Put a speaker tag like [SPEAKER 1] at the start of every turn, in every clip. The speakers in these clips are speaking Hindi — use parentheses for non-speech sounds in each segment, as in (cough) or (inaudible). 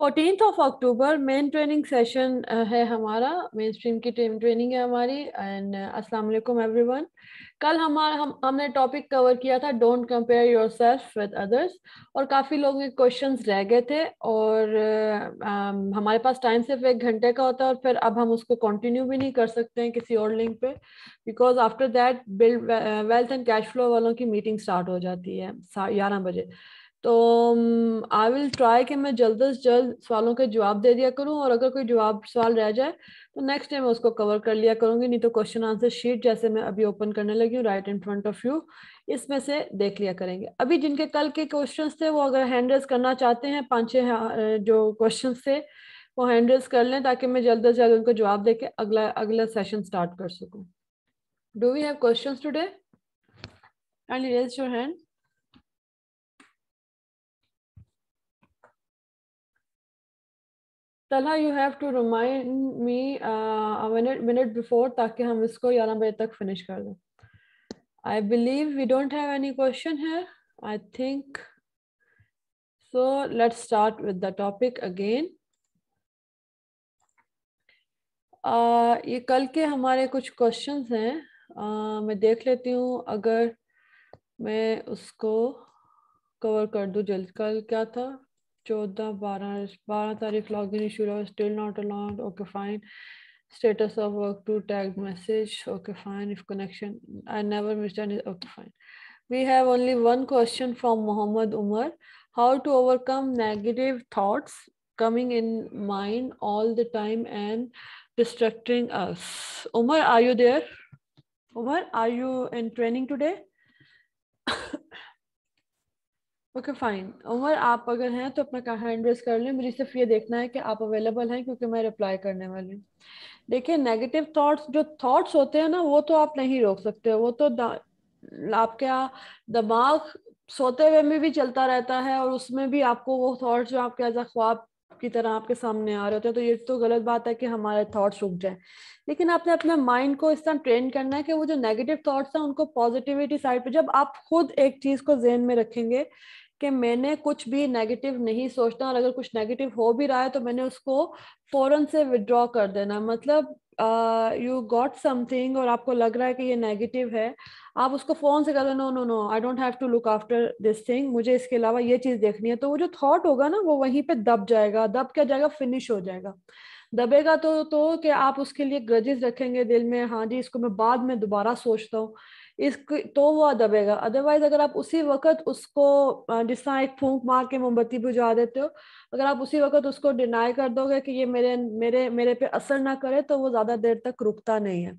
[SPEAKER 1] Fourteen of October main training session है हमारा मेन स्ट्रीम की ट्रेनिंग है हमारी एंड अस्सलाम वालेकुम एवरीवन कल हमारा हम हमने टॉपिक कवर किया था don't compare yourself with others और काफ़ी लोगों के क्वेश्चंस रह गए थे और uh, हमारे पास टाइम सिर्फ़ एक घंटे का होता है और फिर अब हम उसको कंटिन्यू भी नहीं कर सकते हैं किसी और लिंक पे because after that build wealth and cash flow वालों की मीटिंग स्टार्ट हो जाती है ग्यारह बजे। तो आई विल ट्राई कि मैं जल्द से जल्द सवालों के जवाब दे दिया करूँ और अगर कोई जवाब सवाल रह जाए तो नेक्स्ट टाइम उसको कवर कर लिया करूँगी, नहीं तो क्वेश्चन आंसर शीट जैसे मैं अभी ओपन करने लगी हूँ right in front of you इसमें से देख लिया करेंगे। अभी जिनके कल के क्वेश्चन थे, वो अगर हैंड रेस करना चाहते हैं, पाँच छः जो क्वेश्चन थे, वो हैंड रेस कर लें ताकि मैं जल्द से जल्द उनको जवाब दे के अगला अगला सेशन स्टार्ट कर सकूँ। Do we have question today and raise your hand तला you have to remind me minute minute before ताकि हम इसको ग्यारह बजे तक फिनिश कर दें। I believe we don't have any question है I think so let's start with the topic again ये कल के हमारे कुछ क्वेश्चंस हैं। Uh, मैं देख लेती हूँ अगर मैं उसको कवर कर दूँ जल्द। कल क्या था? चौदह बारह बारह तारीख लॉग इन इशू रहा still not allowed okay fine status of work to tag message okay fine if connection i never missed any okay fine we have only one question from muhammad umar how to overcome negative thoughts coming in mind all the time and distracting us umar are you there umar are you in training today (laughs) okay fine Umar आप अगर हैं तो अपना हैंड रेस कर लें? मुझे सिर्फ़ ये देखना है कि आप अवेलेबल हैं क्योंकि मैं रिप्लाई करने वाली हूँ। देखिए नेगेटिव थॉट्स जो थॉट्स होते हैं ना, वो तो आप नहीं रोक सकते। वो तो आपके दिमाग सोते हुए में भी चलता रहता है और उसमें भी आपको वो थॉट्स जो आपके एज ख्वाब की तरह आपके सामने आ रहे होते हैं तो ये तो गलत बात है कि हमारे थॉट्स रुक जाए। लेकिन आपने अपने माइंड को इस तरह ट्रेन करना है कि वो जो नेगेटिव थॉट्स हैं, उनको पॉजिटिविटी साइड पे जब आप खुद एक चीज़ को जेन में रखेंगे कि मैंने कुछ भी नेगेटिव नहीं सोचना और अगर कुछ नेगेटिव हो भी रहा है तो मैंने उसको फ़ौरन से विड्रॉ कर देना। मतलब यू गॉट समथिंग और आपको लग रहा है कि ये नेगेटिव है, आप उसको फ़ोन से कर no no no I don't have to look after this thing मुझे इसके अलावा ये चीज़ देखनी है। तो वो जो थॉट होगा ना, वो वहीं पे दब जाएगा, दब क्या जाएगा? फिनिश हो जाएगा। दबेगा तो तो कि आप उसके लिए ग्रजेस रखेंगे दिल में हाँ जी, इसको मैं बाद में दोबारा सोचता हूँ। इसको तो वो दबेगा। अदरवाइज़ अगर आप उसी वक्त उसको जिस तरह एक फूंक मार के मोमबत्ती बुझा देते हो, अगर आप उसी वक्त उसको डिनाई कर दोगे कि ये मेरे मेरे मेरे पे असर ना करे तो वो ज़्यादा देर तक रुकता नहीं है।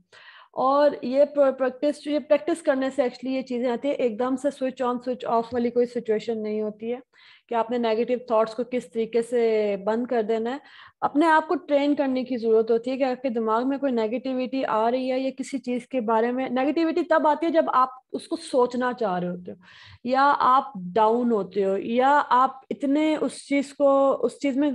[SPEAKER 1] और ये प्रैक्टिस ये प्रैक्टिस करने से एक्चुअली ये चीज़ें आती है, एकदम से स्विच ऑन स्विच ऑफ़ वाली कोई सिचुएशन नहीं होती है कि आपने नेगेटिव थॉट्स को किस तरीके से बंद कर देना है। अपने आप को ट्रेन करने की ज़रूरत होती है कि आपके दिमाग में कोई नेगेटिविटी आ रही है या किसी चीज़ के बारे में। नेगेटिविटी तब आती है जब आप उसको सोचना चाह रहे होते हो या आप डाउन होते हो या आप इतने उस चीज़ को, उस चीज़ में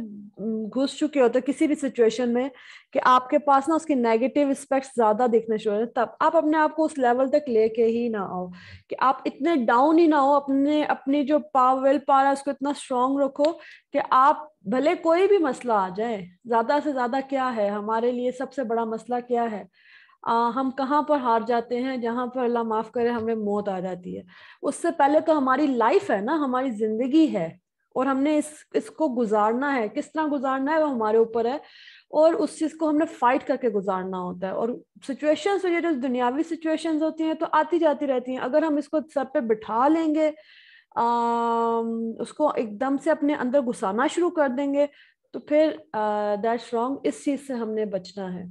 [SPEAKER 1] घुस चुके होते हो किसी भी सिचुएशन में कि आपके पास ना उसके नेगेटिव एस्पेक्ट्स ज़्यादा देखने शुरू होते तब आप अपने आप को उस लेवल तक लेके ही ना आओ कि आप इतने डाउन ही ना हो, अपने, अपनी जो पावर विल पावर है उसको इतना स्ट्रांग रखो कि आप भले कोई भी मसला आ जाए ज़्यादा से ज़्यादा क्या है? हमारे लिए सबसे बड़ा मसला क्या है? आ, हम कहाँ पर हार जाते हैं? जहाँ पर अल्लाह माफ़ करे हमें मौत आ जाती है। उससे पहले तो हमारी लाइफ है ना हमारी ज़िंदगी है। और हमने इस इसको गुजारना है। किस तरह गुजारना है? वो हमारे ऊपर है। और उस चीज़ को हमने फाइट करके गुजारना होता है। और सिचुएशंस ये जो दुनियावी सिचुएशंस होती हैं तो आती जाती रहती हैं। अगर हम इसको सर पे बिठा लेंगे उसको एकदम से अपने अंदर घुसाना शुरू कर देंगे तो फिर दैट्स रॉन्ग इस चीज़ से हमने बचना है।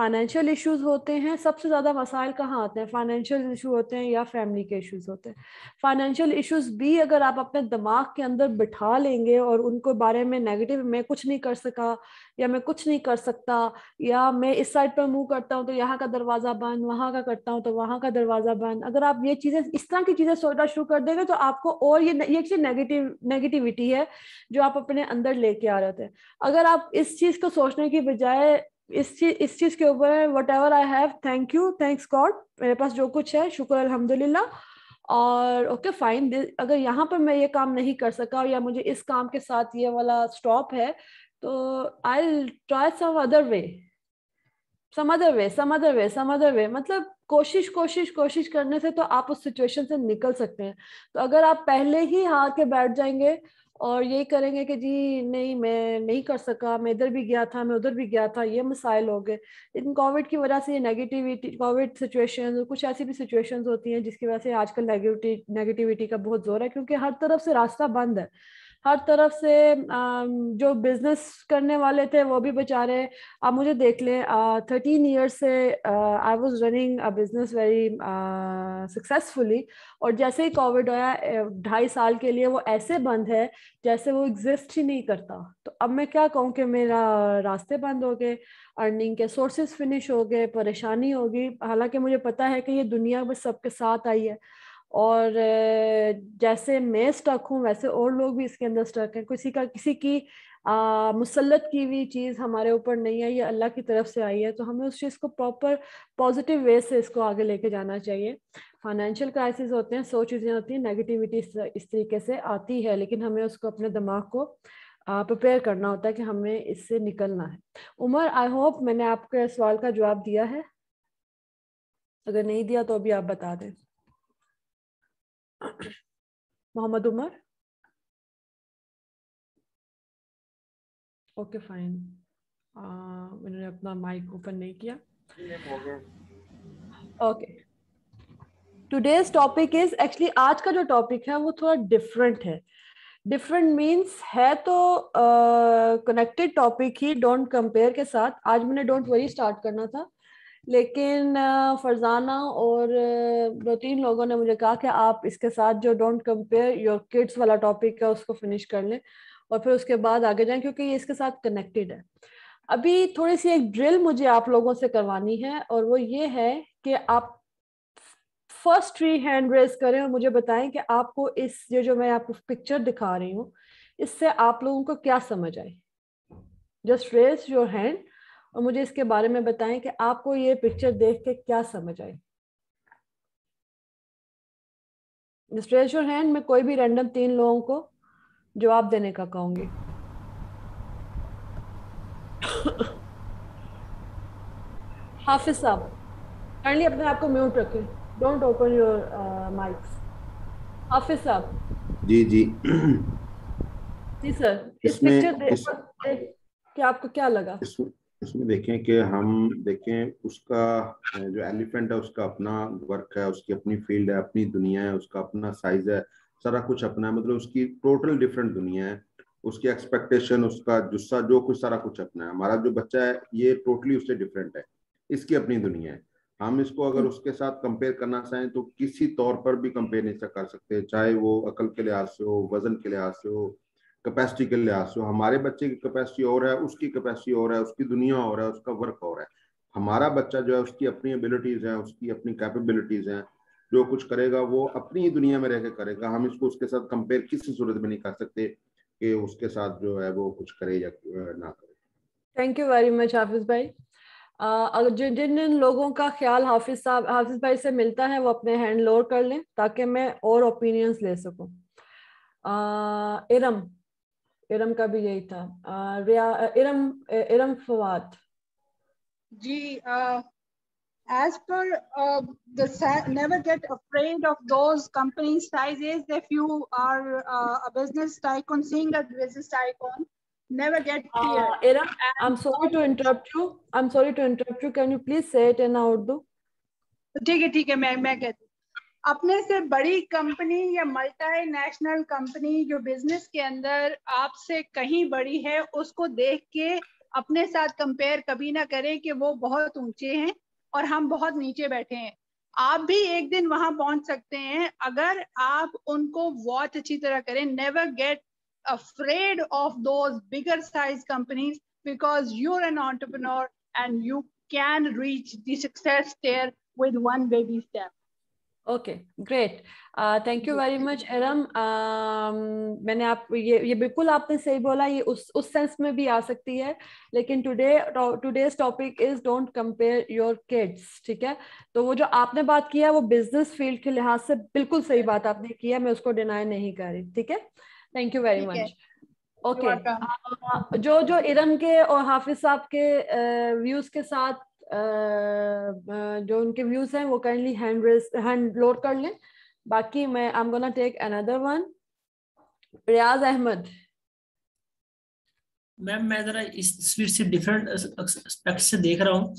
[SPEAKER 1] फाइनेंशियल इश्यूज़ होते हैं, सबसे ज़्यादा मसाइल कहाँ आते हैं? फाइनेंशियल इशू होते हैं या फैमिली के इश्यूज़ होते हैं? फाइनेंशियल इश्यूज़ भी अगर आप अपने दिमाग के अंदर बिठा लेंगे और उनको बारे में नेगेटिव मैं कुछ नहीं कर सका या मैं कुछ नहीं कर सकता या मैं इस साइड पर मुँह करता हूँ तो यहाँ का दरवाज़ा बंद, वहाँ का करता हूँ तो वहाँ का दरवाज़ा बंद। अगर आप ये चीज़ें, इस तरह की चीज़ें सोचना शुरू कर देंगे तो आपको और ये ये चीज़ नेगेटिव नेगेटिविटी है जो आप अपने अंदर लेके आ रहे थे अगर आप इस चीज़ को सोचने की बजाय इस चीज़ इस चीज़ के ऊपर whatever I have thank you thanks God मेरे पास जो कुछ है, शुक्र अल्हम्दुलिल्लाह। और ओके फाइन अगर यहाँ पर मैं ये काम नहीं कर सका या मुझे इस काम के साथ ये वाला स्टॉप है तो I try some other way some other way some other way some other way मतलब कोशिश कोशिश कोशिश करने से तो आप उस सिचुएशन से निकल सकते हैं। तो अगर आप पहले ही हार के बैठ जाएँगे और यही करेंगे कि जी, नहीं, मैं नहीं कर सका, मैं इधर भी गया था, मैं उधर भी गया था, ये मसाइल हो गए। लेकिन कोविड की वजह से ये नेगेटिविटी कोविड सिचुएशन कुछ ऐसी भी सिचुएशंस होती हैं जिसकी वजह से आजकल नेगेटिविटी नेगेटिविटी का बहुत ज़ोर है, क्योंकि हर तरफ़ से रास्ता बंद है। हर तरफ़ से जो बिज़नेस करने वाले थे, वो भी बेचारे, आप मुझे देख लें थर्टीन ईयर्स से I was running a business very successfully और जैसे ही कोविड आया ढाई साल के लिए वो ऐसे बंद है, जैसे वो एग्जिस्ट ही नहीं करता। तो अब मैं क्या कहूँ कि मेरा रास्ते बंद हो गए अर्निंग के सोर्सेज फिनिश हो गए, परेशानी होगी। हालाँकि मुझे पता है कि ये दुनिया बस सबके साथ आई है। और जैसे मैं स्टक हूँ, वैसे और लोग भी इसके अंदर स्टक हैं। किसी का, किसी की मुसलत की हुई चीज़ हमारे ऊपर नहीं है ये अल्लाह की तरफ़ से आई है तो हमें उस चीज़ को प्रॉपर पॉजिटिव वे से इसको आगे लेके जाना चाहिए। फाइनेंशियल क्राइसिस होते हैं, सौ चीज़ें होती हैं नेगेटिविटी इस तरीके से आती है, लेकिन हमें उसको अपने दिमाग को प्रिपेयर करना होता है कि हमें इससे निकलना है। उमर आई होप मैंने आपके सवाल का जवाब दिया है। अगर नहीं दिया तो अभी आप बता दें। मोहम्मद उमर ओके फाइन मैंने अपना माइक ओपन नहीं किया। Okay today's topic is actually आज का जो टॉपिक है वो थोड़ा डिफरेंट है। डिफरेंट मीन्स है तो कनेक्टेड uh, टॉपिक ही डोंट कंपेयर के साथ। आज मैंने डोंट वरी स्टार्ट करना था। लेकिन फरजाना और दो तीन लोगों ने मुझे कहा कि आप इसके साथ जो डोंट कंपेयर योर किड्स वाला टॉपिक है, उसको फिनिश कर लें और फिर उसके बाद आगे जाएँ क्योंकि ये इसके साथ कनेक्टेड है। अभी थोड़ी सी एक ड्रिल मुझे आप लोगों से करवानी है और वो ये है कि आप फ़र्स्ट ट्री हैंड रेस करें और मुझे बताएँ कि आपको इस, ये जो मैं आपको पिक्चर दिखा रही हूँ, इससे आप लोगों को क्या समझ आए। जस्ट रेस योर हैंड और मुझे इसके बारे में बताएँ कि आपको ये पिक्चर देख के क्या समझ आई। रेज योर हैंड मैं कोई भी रैंडम तीन लोगों को जवाब देने का कहूँगी। हाफिज साहब काइंडली अपने आप को म्यूट रखें। Don't open your mics Hafiz साहब।
[SPEAKER 2] जी जी।
[SPEAKER 1] जी सर इस पिक्चर देख के आपको क्या लगा?
[SPEAKER 2] इसमें इसमें देखें कि हम देखें उसका जो एलिफेंट है उसका अपना वर्क है उसकी अपनी फ़ील्ड है अपनी दुनिया है उसका अपना साइज़ है सारा कुछ अपना है मतलब उसकी टोटल डिफरेंट दुनिया है। उसकी एक्सपेक्टेशन उसका जुस्सा जो कुछ सारा कुछ अपना है। हमारा जो बच्चा है ये टोटली उससे डिफरेंट है। इसकी अपनी दुनिया है। हम इसको अगर उसके साथ कंपेयर करना चाहें तो किसी तौर पर भी कंपेयर नहीं कर सकते चाहे वो अकल के लिहाज से हो वज़न के लिहाज से हो कैपेसिटी के लिहाज से, हमारे बच्चे की कैपेसिटी और है, उसकी कैपेसिटी और है, उसकी दुनिया और है, उसका वर्क और है। हमारा बच्चा जो है, उसकी अपनी एबिलिटीज है, उसकी अपनी कैपेबिलिटीज हैं, जो कुछ करेगा, वो अपनी ही दुनिया में रह के करेगा। हम इसको उसके साथ कंपेयर किसी सूरत में नहीं कर सकते कि उसके साथ जो है, वो कुछ करे या ना करे।
[SPEAKER 1] Thank you very much Hafiz भाई। अगर जिन जिन जिन लोगों का ख्याल हाफिज साहब, हाफिज भाई से मिलता है, वो अपने हैंड लोअर कर लें, ताकि मैं और ओपिनियंस ले सकूँ। इरम इरम का भी यही था इरम इरम फवाद
[SPEAKER 3] जी as per uh, the never get afraid of those company sizes if you are uh, a business tycoon seeing a business tycoon never get fear uh,
[SPEAKER 1] Iram, i'm sorry to interrupt you i'm sorry to interrupt you can you please say it in urdu
[SPEAKER 3] ठीक है ठीक है मैं मैं कहती अपने से बड़ी कंपनी या मल्टी नेशनल कंपनी जो बिज़नेस के अंदर आपसे कहीं बड़ी है, उसको देख के अपने साथ कंपेयर कभी ना करें कि वो बहुत ऊँचे हैं और हम बहुत नीचे बैठे हैं। आप भी एक दिन वहाँ पहुँच सकते हैं। अगर आप उनको वॉच अच्छी तरह करें never get afraid of those bigger size companies because you're an entrepreneur and you can reach the success with one baby step.
[SPEAKER 1] Okay great thank you very much Eram मैंने आप ये ये बिल्कुल आपने सही बोला ये उस उस सेंस में भी आ सकती है। लेकिन today today's topic is don't compare your kids ठीक है? तो वो जो आपने बात किया है वो बिज़नेस फ़ील्ड के लिहाज से बिल्कुल सही बात आपने किया मैं उसको डिनाई नहीं कर रही ठीक है? Thank you very much okay जो जो इरम के और हाफिज साहब के व्यूज़ uh, के साथ जो उनके व्यूज़ हैं वो kindly hand raise hand load कर लें। बाकी मैं I am gonna take another one Riyaz Ahmad.
[SPEAKER 4] Ma'am मैं जरा इस तस्वीर से डिफरेंट एस्पेक्ट से देख रहा हूँ।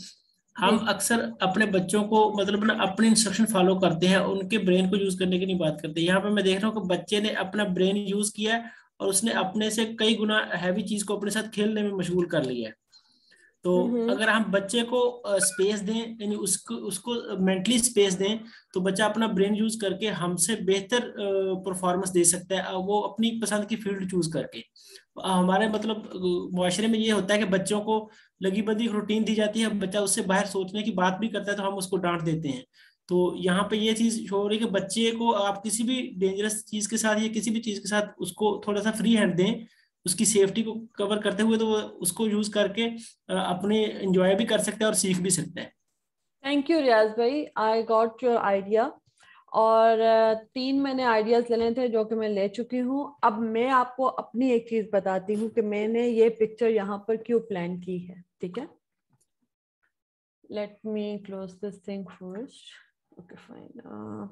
[SPEAKER 4] हम अक्सर अपने बच्चों को मतलब ना अपने इंस्ट्रक्शन फॉलो करते हैं उनके ब्रेन को यूज़ करने की नहीं बात करते। यहाँ पे मैं देख रहा हूँ कि बच्चे ने अपना ब्रेन यूज़ किया है और उसने अपने से कई गुना हैवी चीज़ को अपने साथ खेलने में मशगूल कर लिया है। तो अगर हम बच्चे को स्पेस दें यानी उसको उसको मेंटली स्पेस दें तो बच्चा अपना ब्रेन यूज़ करके हमसे बेहतर परफॉर्मेंस दे सकता है वो अपनी पसंद की फ़ील्ड चूज़ करके। हमारे मतलब मुआरे में ये होता है कि बच्चों को लगी बदी रूटीन दी जाती है बच्चा उससे बाहर सोचने की बात भी करता है तो हम उसको डांट देते हैं। तो यहाँ पे ये चीज़ हो रही है कि बच्चे को आप किसी भी डेंजरस चीज़ के साथ या किसी भी चीज़ के साथ उसको थोड़ा सा फ्री हैंड दें उसकी सेफ्टी को कवर करते हुए तो वो उसको यूज़ करके अपने एंजॉय भी कर सकते हैं और सीख भी सकते हैं।
[SPEAKER 1] थैंक यू रियाज भाई। आई गॉट योर आइडिया और तीन मैंने आइडियाज़ लेने थे जो कि मैं ले चुकी हूँ। अब मैं आपको अपनी एक चीज़ बताती हूँ कि मैंने ये पिक्चर यहाँ पर क्यों प्लान की है, ठीक है? Let me close this thing first okay fine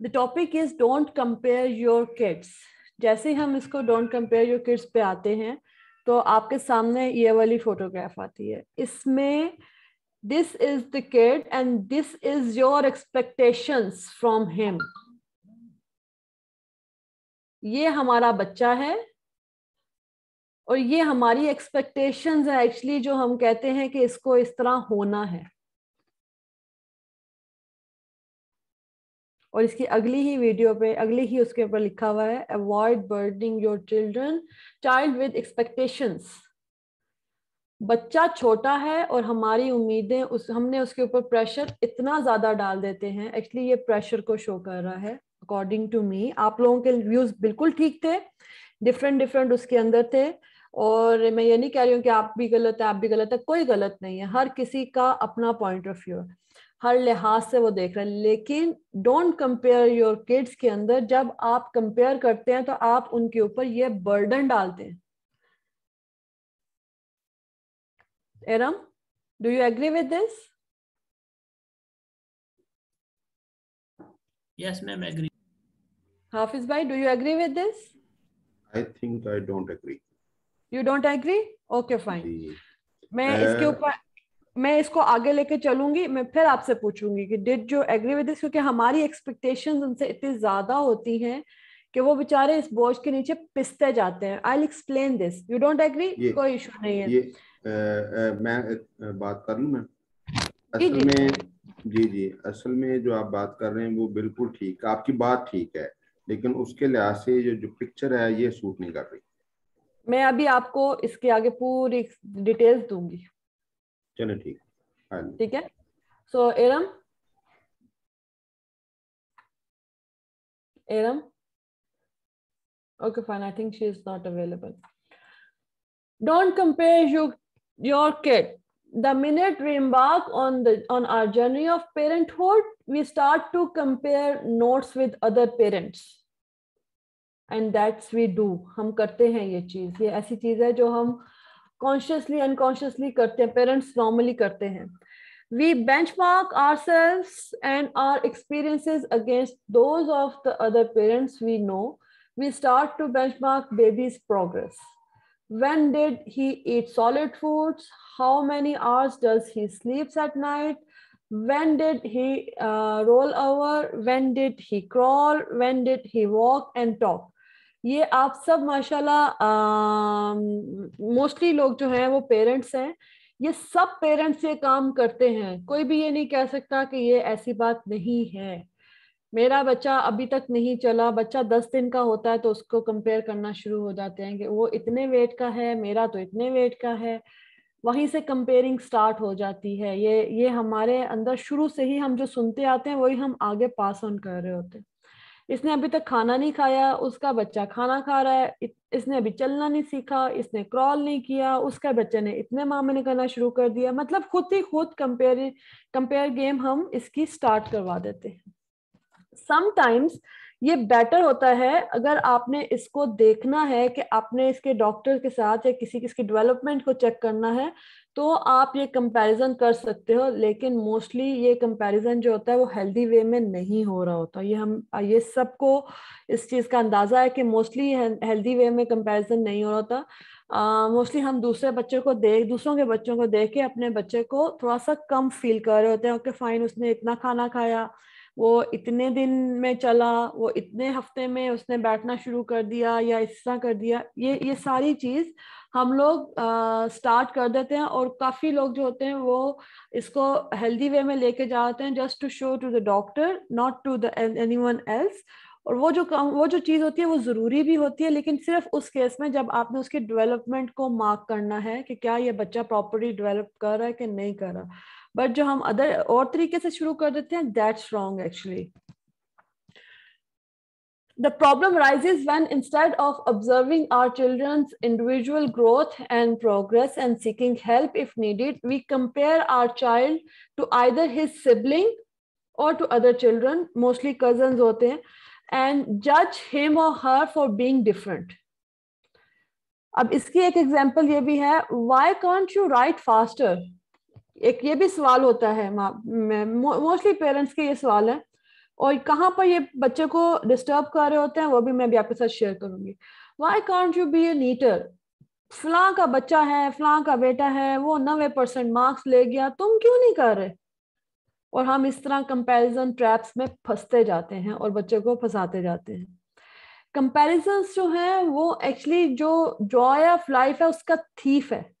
[SPEAKER 1] the topic is don't compare your kids जैसे हम इसको डोंट कंपेयर योर किड्स पे आते हैं तो आपके सामने ये वाली फोटोग्राफ आती है। इसमें this is the kid and this is your expectations from him ये हमारा बच्चा है और ये हमारी एक्सपेक्टेशंस है एक्चुअली जो हम कहते हैं कि इसको इस तरह होना है। और इसकी अगली ही वीडियो पे, अगली ही उसके ऊपर लिखा हुआ है avoid burdening your children child with expectations बच्चा छोटा है और हमारी उम्मीदें उस, हमने उसके ऊपर प्रेशर इतना ज़्यादा डाल देते हैं एक्चुअली ये प्रेशर को शो कर रहा है अकॉर्डिंग टू मी आप लोगों के व्यूज़ बिल्कुल ठीक थे डिफरेंट डिफरेंट उसके अंदर थे, और मैं ये नहीं कह रही हूँ कि आप भी गलत है, आप भी गलत है, कोई गलत नहीं है, हर किसी का अपना पॉइंट ऑफ़ व्यू है। हर लिहाज से वो देख रहे हैं। लेकिन डोंट कंपेयर योर किड्स के अंदर जब आप कंपेयर करते हैं तो आप उनके ऊपर ये बर्डन डालते हैं। एरम do you agree with this
[SPEAKER 4] yes ma'am agree.
[SPEAKER 1] Hafiz bhai do you agree with this?
[SPEAKER 2] I think i don't agree.
[SPEAKER 1] You don't agree? Okay fine. मैं इसके ऊपर मैं इसको आगे लेके चलूँगी मैं फिर आपसे पूछूँगी कि did you agree with this क्योंकि हमारी एक्सपेक्टेशंस उनसे इतनी ज़्यादा होती हैं कि वो बेचारे इस बोझ के नीचे पिसते जाते हैं। I explain this you don't agree कोई इशू नहीं है।
[SPEAKER 2] ये आ, आ, मैं बात कर लू मैं? असल जी, में जी जी। असल में जो आप बात कर रहे हैं वो बिल्कुल ठीक आपकी बात ठीक है लेकिन उसके लिहाज से जो जो पिक्चर है ये सूट नहीं कर रही।
[SPEAKER 1] मैं अभी आपको इसके आगे पूरी डिटेल्स दूँगी।
[SPEAKER 2] चलो ठीक
[SPEAKER 1] ठीक है so um एरम okay fine i think she is not available don't compare you, your kid the minute we embark on the on our journey of parenthood we start to compare notes with other parents and that's we do हम करते हैं ये चीज़ ये ऐसी चीज़ है जो हम कॉन्शियसली अनकॉन्शियसली करते हैं पेरेंट्स नॉर्मली करते हैं we benchmark ourselves and our experiences against those of the other parents we know we start to benchmark baby's progress when did he eat solid foods how many hours does he sleeps at night when did he uh, roll over when did he crawl when did he walk and talk ये आप सब, माशाल्लाह मोस्टली लोग जो हैं वो पेरेंट्स हैं। ये सब पेरेंट्स ये काम करते हैं। कोई भी ये नहीं कह सकता कि ये ऐसी बात नहीं है। मेरा बच्चा अभी तक नहीं चला। बच्चा दस दिन का होता है तो उसको कंपेयर करना शुरू हो जाते हैं कि वो इतने वेट का है, मेरा तो इतने वेट का है। वहीं से कंपेयरिंग स्टार्ट हो जाती है। ये ये हमारे अंदर शुरू से ही हम जो सुनते आते हैं, वही हम आगे पास ऑन कर रहे होते हैं। इसने अभी तक खाना नहीं खाया, उसका बच्चा खाना खा रहा है इसने अभी चलना नहीं सीखा, इसने क्रॉल नहीं किया, उसका बच्चे ने इतने मामले करना शुरू कर दिया। मतलब खुद ही खुद कंपेयर कंपेयर गेम हम इसकी स्टार्ट करवा देते हैं। समटाइम्स ये बेटर होता है अगर आपने इसको देखना है कि आपने इसके डॉक्टर के साथ या किसी किसकी डेवलपमेंट को चेक करना है तो आप ये कंपैरिजन कर सकते हो लेकिन मोस्टली ये कंपैरिजन जो होता है वो हेल्दी वे में नहीं हो रहा होता। ये हम ये सबको इस चीज़ का अंदाज़ा है कि मोस्टली हेल्दी वे में कंपैरिजन नहीं हो रहा होता। मोस्टली uh, हम दूसरे बच्चों को देख दूसरों के बच्चों को देख के अपने बच्चे को थोड़ा सा कम फील कर रहे होते हैं ओके फाइन उसने इतना खाना खाया। वो इतने दिन में चला, वो इतने हफ़्ते में उसने बैठना शुरू कर दिया या इस तरह कर दिया, ये ये सारी चीज़ हम लोग स्टार्ट कर देते हैं और काफ़ी लोग जो होते हैं वो इसको हेल्दी वे में लेके जाते हैं just to show to the doctor not to the anyone else और वो जो काम, वो जो चीज़ होती है वो ज़रूरी भी होती है, लेकिन सिर्फ़ उस केस में जब आपने उसके डेवलपमेंट को मार्क करना है कि क्या ये बच्चा प्रॉपरली डेवलप कर रहा है कि नहीं कर रहा। बट जो हम अदर और तरीके से शुरू कर देते हैं that's wrong actually the problem rises when instead of observing our children's individual growth and progress and seeking help if needed we compare our child to either his sibling और to other children mostly cousin होते हैं एंड जज हिम और हर फॉर बींग डिफरेंट अब इसकी एक एग्ज़ाम्पल ये भी है why can't you write faster एक ये भी सवाल होता है मोस्टली पेरेंट्स के ये सवाल है। और कहाँ पर ये बच्चे को डिस्टर्ब कर रहे होते हैं, वो भी मैं भी आपके साथ शेयर करूँगी। Why can't you be a neater फलां का बच्चा है, फलां का बेटा है, वो नब्बे परसेंट मार्क्स ले गया, तुम क्यों नहीं कर रहे? और हम इस तरह कंपैरिजन ट्रैप्स में फंसते जाते हैं और बच्चे को फंसाते जाते हैं। कंपैरिजन जो है, वो एक्चुअली जो जॉय ऑफ़ लाइफ है, उसका थीफ है।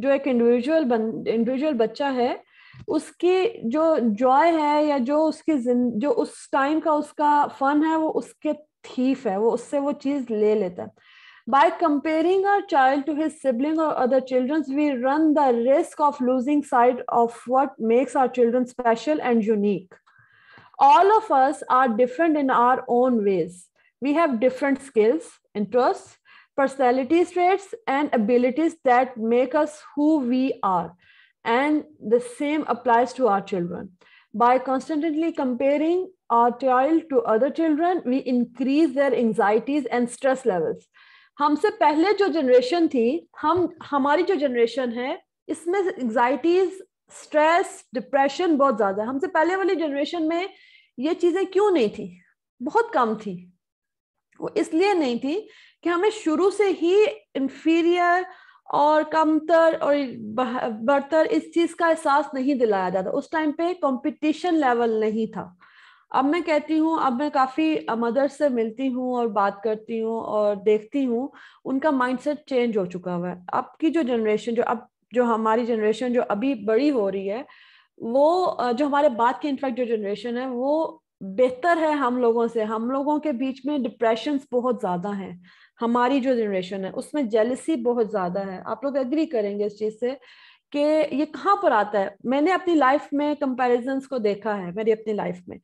[SPEAKER 1] जो एक इंडिविजुअल इंडिविजुअल बच्चा है उसकी जो जॉय है या जो उसकी जो उस टाइम का उसका फन है वो उसके थीफ है वो उससे वो चीज़ ले लेता है by comparing our child to his sibling or other children we run the risk of losing sight of what makes our children special and unique all of us are different in our own ways we have different skills interests personality traits and abilities that make us who we are. And the same applies to our children. By constantly comparing our child to other children, we increase their anxieties and stress levels. हमसे पहले जो जनरेशन थी हम हमारी जो जनरेशन है इसमें एंजाइटीज स्ट्रेस डिप्रेशन बहुत ज़्यादा हमसे पहले वाली जनरेशन में ये चीज़ें क्यों नहीं थी बहुत कम थी वो इसलिए नहीं थी कि हमें शुरू से ही इंफीरियर और कमतर और बढ़तर इस चीज़ का एहसास नहीं दिलाया जाता। उस टाइम पे कंपटीशन लेवल नहीं था। अब मैं कहती हूँ, अब मैं काफ़ी मदर्स से मिलती हूँ और बात करती हूँ और देखती हूँ, उनका माइंडसेट चेंज हो चुका हुआ है। अब की जो जनरेशन जो, अब जो हमारी जनरेशन जो अभी बड़ी हो रही है, वो जो हमारे बाद की इनफैक्ट जो जनरेशन है, वो बेहतर है हम लोगों से। हम लोगों के बीच में डिप्रेशन बहुत ज़्यादा हैं। हमारी जो जनरेशन है उसमें जेलसी बहुत ज़्यादा है। आप लोग एग्री करेंगे इस चीज़ से कि ये कहाँ पर आता है? मैंने अपनी लाइफ में कंपेरिजन को देखा है मेरी अपनी लाइफ में।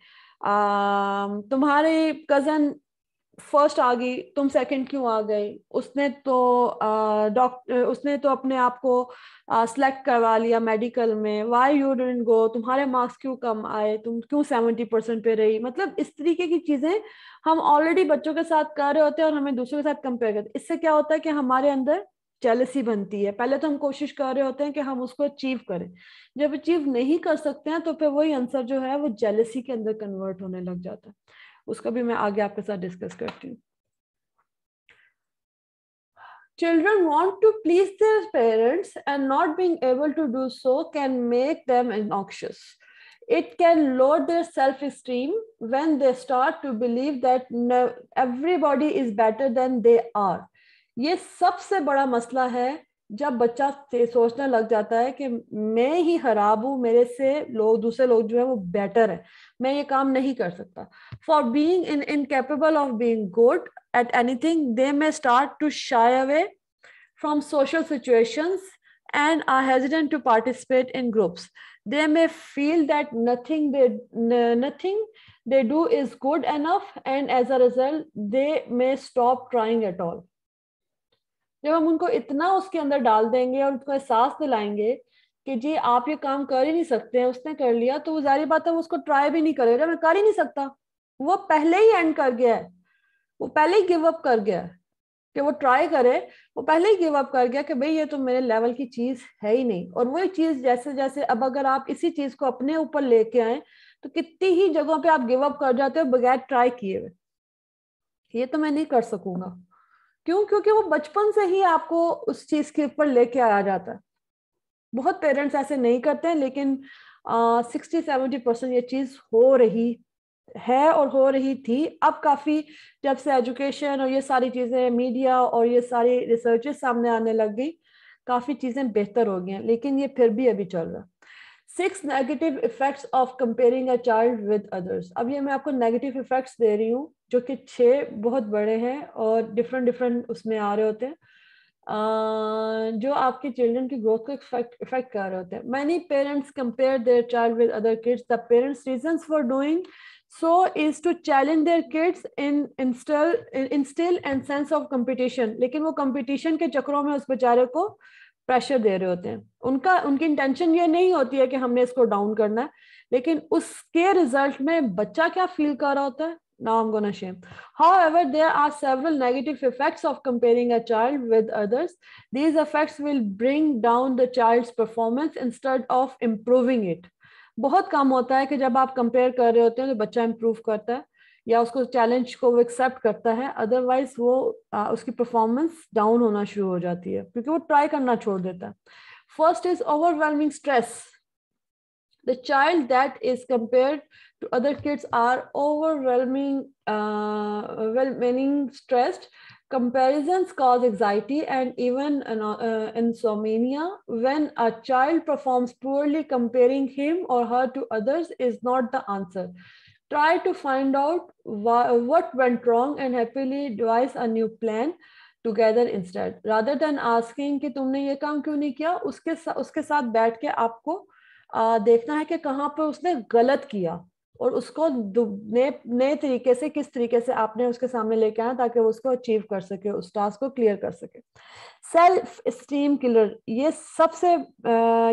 [SPEAKER 1] आ, तुम्हारे कज़न फ़र्स्ट आ गई, तुम सेकंड क्यों आ गई? उसने तो डॉक्टर उसने तो अपने आप को सिलेक्ट करवा लिया मेडिकल में। वाई यू डेंट गो तुम्हारे मार्क्स क्यों कम आए? तुम क्यों सेवेंटी परसेंट पे रही? मतलब इस तरीके की चीज़ें हम ऑलरेडी बच्चों के साथ कर रहे होते हैं और हमें दूसरों के साथ कंपेयर करते इससे क्या होता है कि हमारे अंदर जेलसी बनती है। पहले तो हम कोशिश कर रहे होते हैं कि हम उसको अचीव करें। जब अचीव नहीं कर सकते हैं तो फिर वही आंसर जो है, वो जेलसी के अंदर कन्वर्ट होने लग जाता है। उसका भी मैं आगे आपके साथ डिस्कस करती हूँ Children want to please their parents and not being able to do so can make them obnoxious. It can lower their self-esteem when they start to believe that no, everybody is better than they are. ये सबसे बड़ा मसला है जब बच्चा सोचने लग जाता है कि मैं ही खराब हूँ, मेरे से लोग, दूसरे लोग जो है वो बेटर है। मैं ये काम नहीं कर सकता। For being in in of being good at anything they may start to shy away from social situation and are hesitant to participate in groups they may feel that nothing they nothing they do is good enough and as a result they may stop trying at all जब हम उनको इतना उसके अंदर डाल देंगे और उनको एहसास दिलाएँगे कि जी, आप ये काम कर ही नहीं सकते हैं उसने कर लिया तो वो जारी बात है वो उसको ट्राई भी नहीं करेगा, मैं कर ही नहीं सकता। वो पहले ही एंड कर गया है। वो पहले ही गिव अप कर गया है कि वो ट्राई करे। वो पहले ही गिव अप कर गया कि भाई ये तो मेरे लेवल की चीज़ है ही नहीं। और वही चीज़ जैसे जैसे अब अगर आप इसी चीज़ को अपने ऊपर लेके आए तो कितनी ही जगहों पे आप गिव अप कर जाते हो, बगैर ट्राई किए हुए। ये तो मैं नहीं कर सकूँगा। क्यों? क्योंकि वो बचपन से ही आपको उस चीज़ के ऊपर लेके आया जाता है। बहुत पेरेंट्स ऐसे नहीं करते हैं, लेकिन सिक्सटी सेवेंटी परसेंट ये चीज़ हो रही है और हो रही थी। अब काफ़ी जब से एजुकेशन और ये सारी चीज़ें, मीडिया और ये सारी रिसर्चेस सामने आने लग गई, काफ़ी चीज़ें बेहतर हो गई हैं, लेकिन ये फिर भी अभी चल रहा six negative effects of comparing a child with others. अब ये मैं आपको नेगेटिव इफेक्ट्स दे रही हूँ जो कि छह बहुत बड़े हैं और डिफरेंट डिफरेंट उसमें आ रहे होते हैं। जो आपके चिल्ड्रन की ग्रोथ को इफ़ेक्ट कर रहे होते हैं। Many parents compare their child with other kids the parents reasons for doing so is to challenge their kids in, instill instill and sense of लेकिन वो competition के चक्रों में उस बेचारे को प्रेशर दे रहे होते हैं। उनका, उनकी इंटेंशन ये नहीं होती है कि हमने इसको डाउन करना है। लेकिन उसके रिज़ल्ट में बच्चा क्या फील कर रहा होता है? Now i'm going to share however there are several negative effects of comparing a child with others these effects will bring down the child's performance instead of improving it बहुत कम होता है कि जब आप कंपेयर कर रहे होते हैं तो बच्चा इंप्रूव करता है या उसको चैलेंज को वो एक्सेप्ट करता है अदरवाइज़ वो आ, उसकी परफॉर्मेंस डाउन होना शुरू हो जाती है क्योंकि वो ट्राई करना छोड़ देता है first is overwhelming stress The child that is compared to other kids are overwhelming uh, well meaning stressed Comparisons cause anxiety and even uh, insomnia. When a child performs poorly, comparing him or her to others is not the answer. Try to find out what went wrong and happily devise a new plan together instead. Rather than asking कि तुमने ये काम क्यों नहीं किया उसके सा, उसके साथ बैठ के आपको आ, देखना है कि कहाँ पर उसने गलत किया और उसको नए नए तरीके से किस तरीके से आपने उसके सामने लेके आना ताकि वो उसको अचीव कर सके उस टास्क को क्लियर कर सके। सेल्फ स्टीम किलर ये सबसे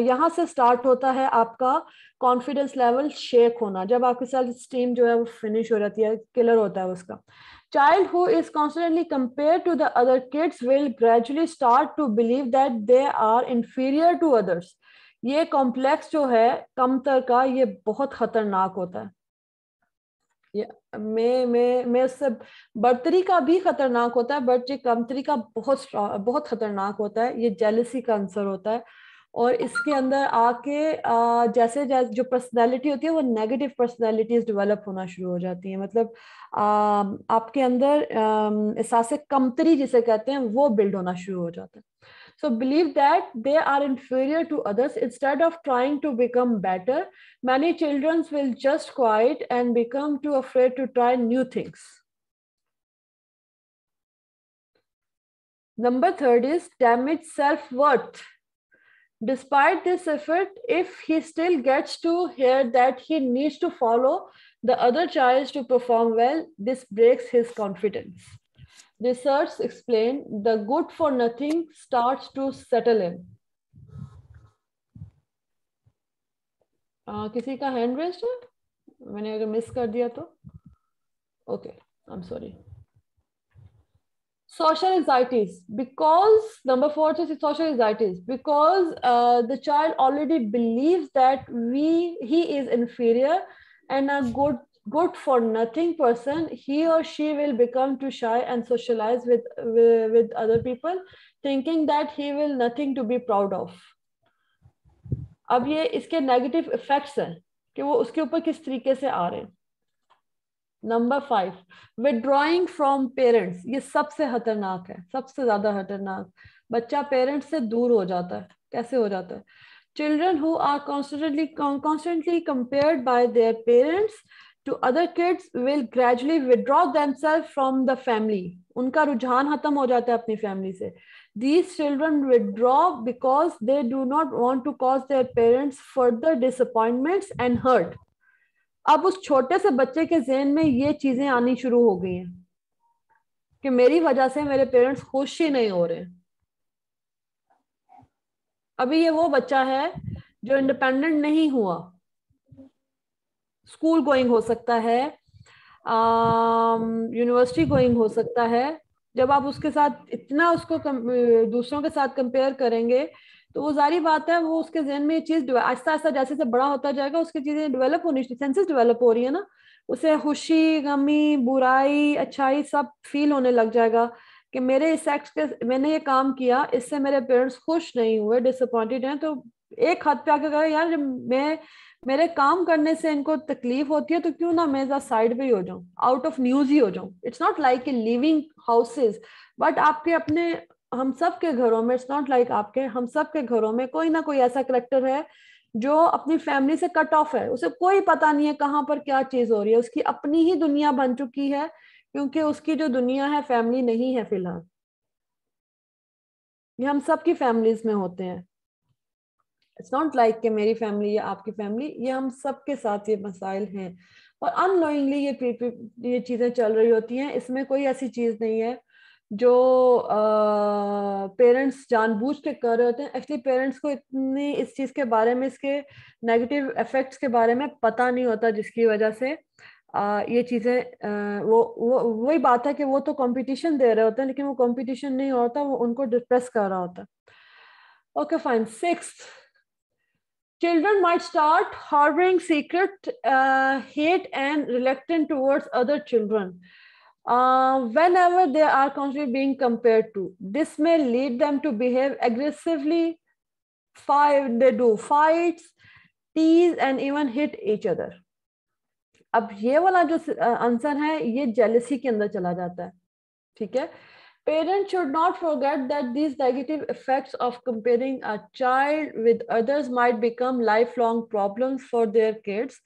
[SPEAKER 1] यहाँ से स्टार्ट होता है आपका कॉन्फिडेंस लेवल शेक होना जब आपकी सेल्फ स्टीम जो है वो फिनिश हो जाती है किलर होता है उसका। Child who is constantly compared to the other kids will gradually start to believe that they are inferior to others ये कॉम्प्लेक्स जो है कमतर का ये बहुत खतरनाक होता है। ये मैं मैं मैं उससे बढ़तरी का भी खतरनाक होता है बट ये कमतरी का बहुत बहुत खतरनाक होता है। ये जेलसी का आंसर होता है। और इसके अंदर आके जैसे जैसे जो पर्सनैलिटी होती है वो नेगेटिव पर्सनैलिटीज डेवलप होना शुरू हो जाती है। मतलब आ, आपके अंदर एहसास कमतरी जिसे कहते हैं वो बिल्ड होना शुरू हो जाता है। So believe that they are inferior to others instead of trying to become better. Many children will just quiet and become too afraid to try new things. Number third is damage self-worth. Despite this effort, if he still gets to hear that he needs to follow the other child to perform well, this breaks his confidence research explain the good for nothing starts to settle in uh, किसी का हैंड रेस्ट है मैंने अगर मिस कर दिया तो okay I am sorry social anxieties because number four is social anxieties because uh, the child already believes that we he is inferior and a good good for nothing person he or she will become too shy and socialize with, with with other people thinking that he will nothing to be proud of अब ये इसके नेगेटिव इफेक्ट्स हैं कि वो उसके ऊपर किस तरीके से आ रहे हैं number five withdrawing from parents ये सबसे खतरनाक है सबसे ज़्यादा खतरनाक बच्चा पेरेंट्स से दूर हो जाता है कैसे हो जाता है children who are constantly constantly compared by their parents to other kids will gradually withdraw themselves from the family उनका रुझान खत्म हो जाता है अपनी फैमिली से these children withdraw because they do not want to cause their parents further disappointments and hurt अब उस छोटे से बच्चे के जहन में ये चीज़ें आनी शुरू हो गई हैं कि मेरी वजह से मेरे पेरेंट्स खुश ही नहीं हो रहे अभी ये वो बच्चा है जो इंडिपेंडेंट नहीं हुआ स्कूल गोइंग हो सकता है यूनिवर्सिटी गोइंग हो सकता है। जब आप उसके साथ इतना उसको दूसरों के साथ कंपेयर करेंगे तो वो जारी बात है, वो उसके जहन में ये चीज़ आहिस्ता आहिस्ता जैसे जैसे बड़ा होता जाएगा, उसकी चीज़ें डेवलप होनी सेंसेस डेवलप हो रही है ना, उसे खुशी, गमी, बुराई, अच्छाई सब फील होने लग जाएगा कि मेरे इस एक्ट के, मैंने ये काम किया, इससे मेरे पेरेंट्स खुश नहीं हुए डिसअपॉइंटेड हैं तो एक हद पे आके कहा यार, जब मैं मेरे काम करने से इनको तकलीफ़ होती है तो क्यों ना मैं साइड पे ही हो जाऊँ आउट ऑफ़ न्यूज़ ही हो जाऊँ। It's not like in living houses but आपके अपने, हम सब के घरों में इट्स नॉट लाइक आपके, हम सब के घरों में कोई ना कोई ऐसा करेक्टर है जो अपनी फैमिली से कट ऑफ़ है। उसे कोई पता नहीं है कहाँ पर क्या चीज़ हो रही है। उसकी अपनी ही दुनिया बन चुकी है, क्योंकि उसकी जो दुनिया है फैमिली नहीं है फ़िलहाल। ये हम सब की फैमिलीज़ में होते हैं। इट्स नॉट लाइक कि मेरी फैमिली या आपकी फैमिली ये हम सब के साथ ये मसाइल हैं। और अनोइंगली ये ये चीज़ें चल रही होती हैं। इसमें कोई ऐसी चीज़ नहीं है जो पेरेंट्स जानबूझ के कर रहे होते हैं। एक्चुअली पेरेंट्स को इतनी इस चीज़ के बारे में इसके नेगेटिव इफेक्ट्स के बारे में पता नहीं होता जिसकी वजह से आ, ये चीज़ें वो वो वही बात है कि वो तो कंपटीशन दे रहे होते हैं लेकिन वो कंपटीशन नहीं होता वो उनको डिप्रेस कर रहा होता okay fine six children might start harboring secret uh, hate and reluctant towards other children uh, whenever they are constantly being compared to. This may lead them to behave aggressively. Fight, they do fights, tease, and even hit each other. अब ये वाला जो आंसर है ये जेलसी के अंदर चला जाता है ठीक है Parents should not forget that these negative effects of comparing a child with others might become lifelong problems for their kids.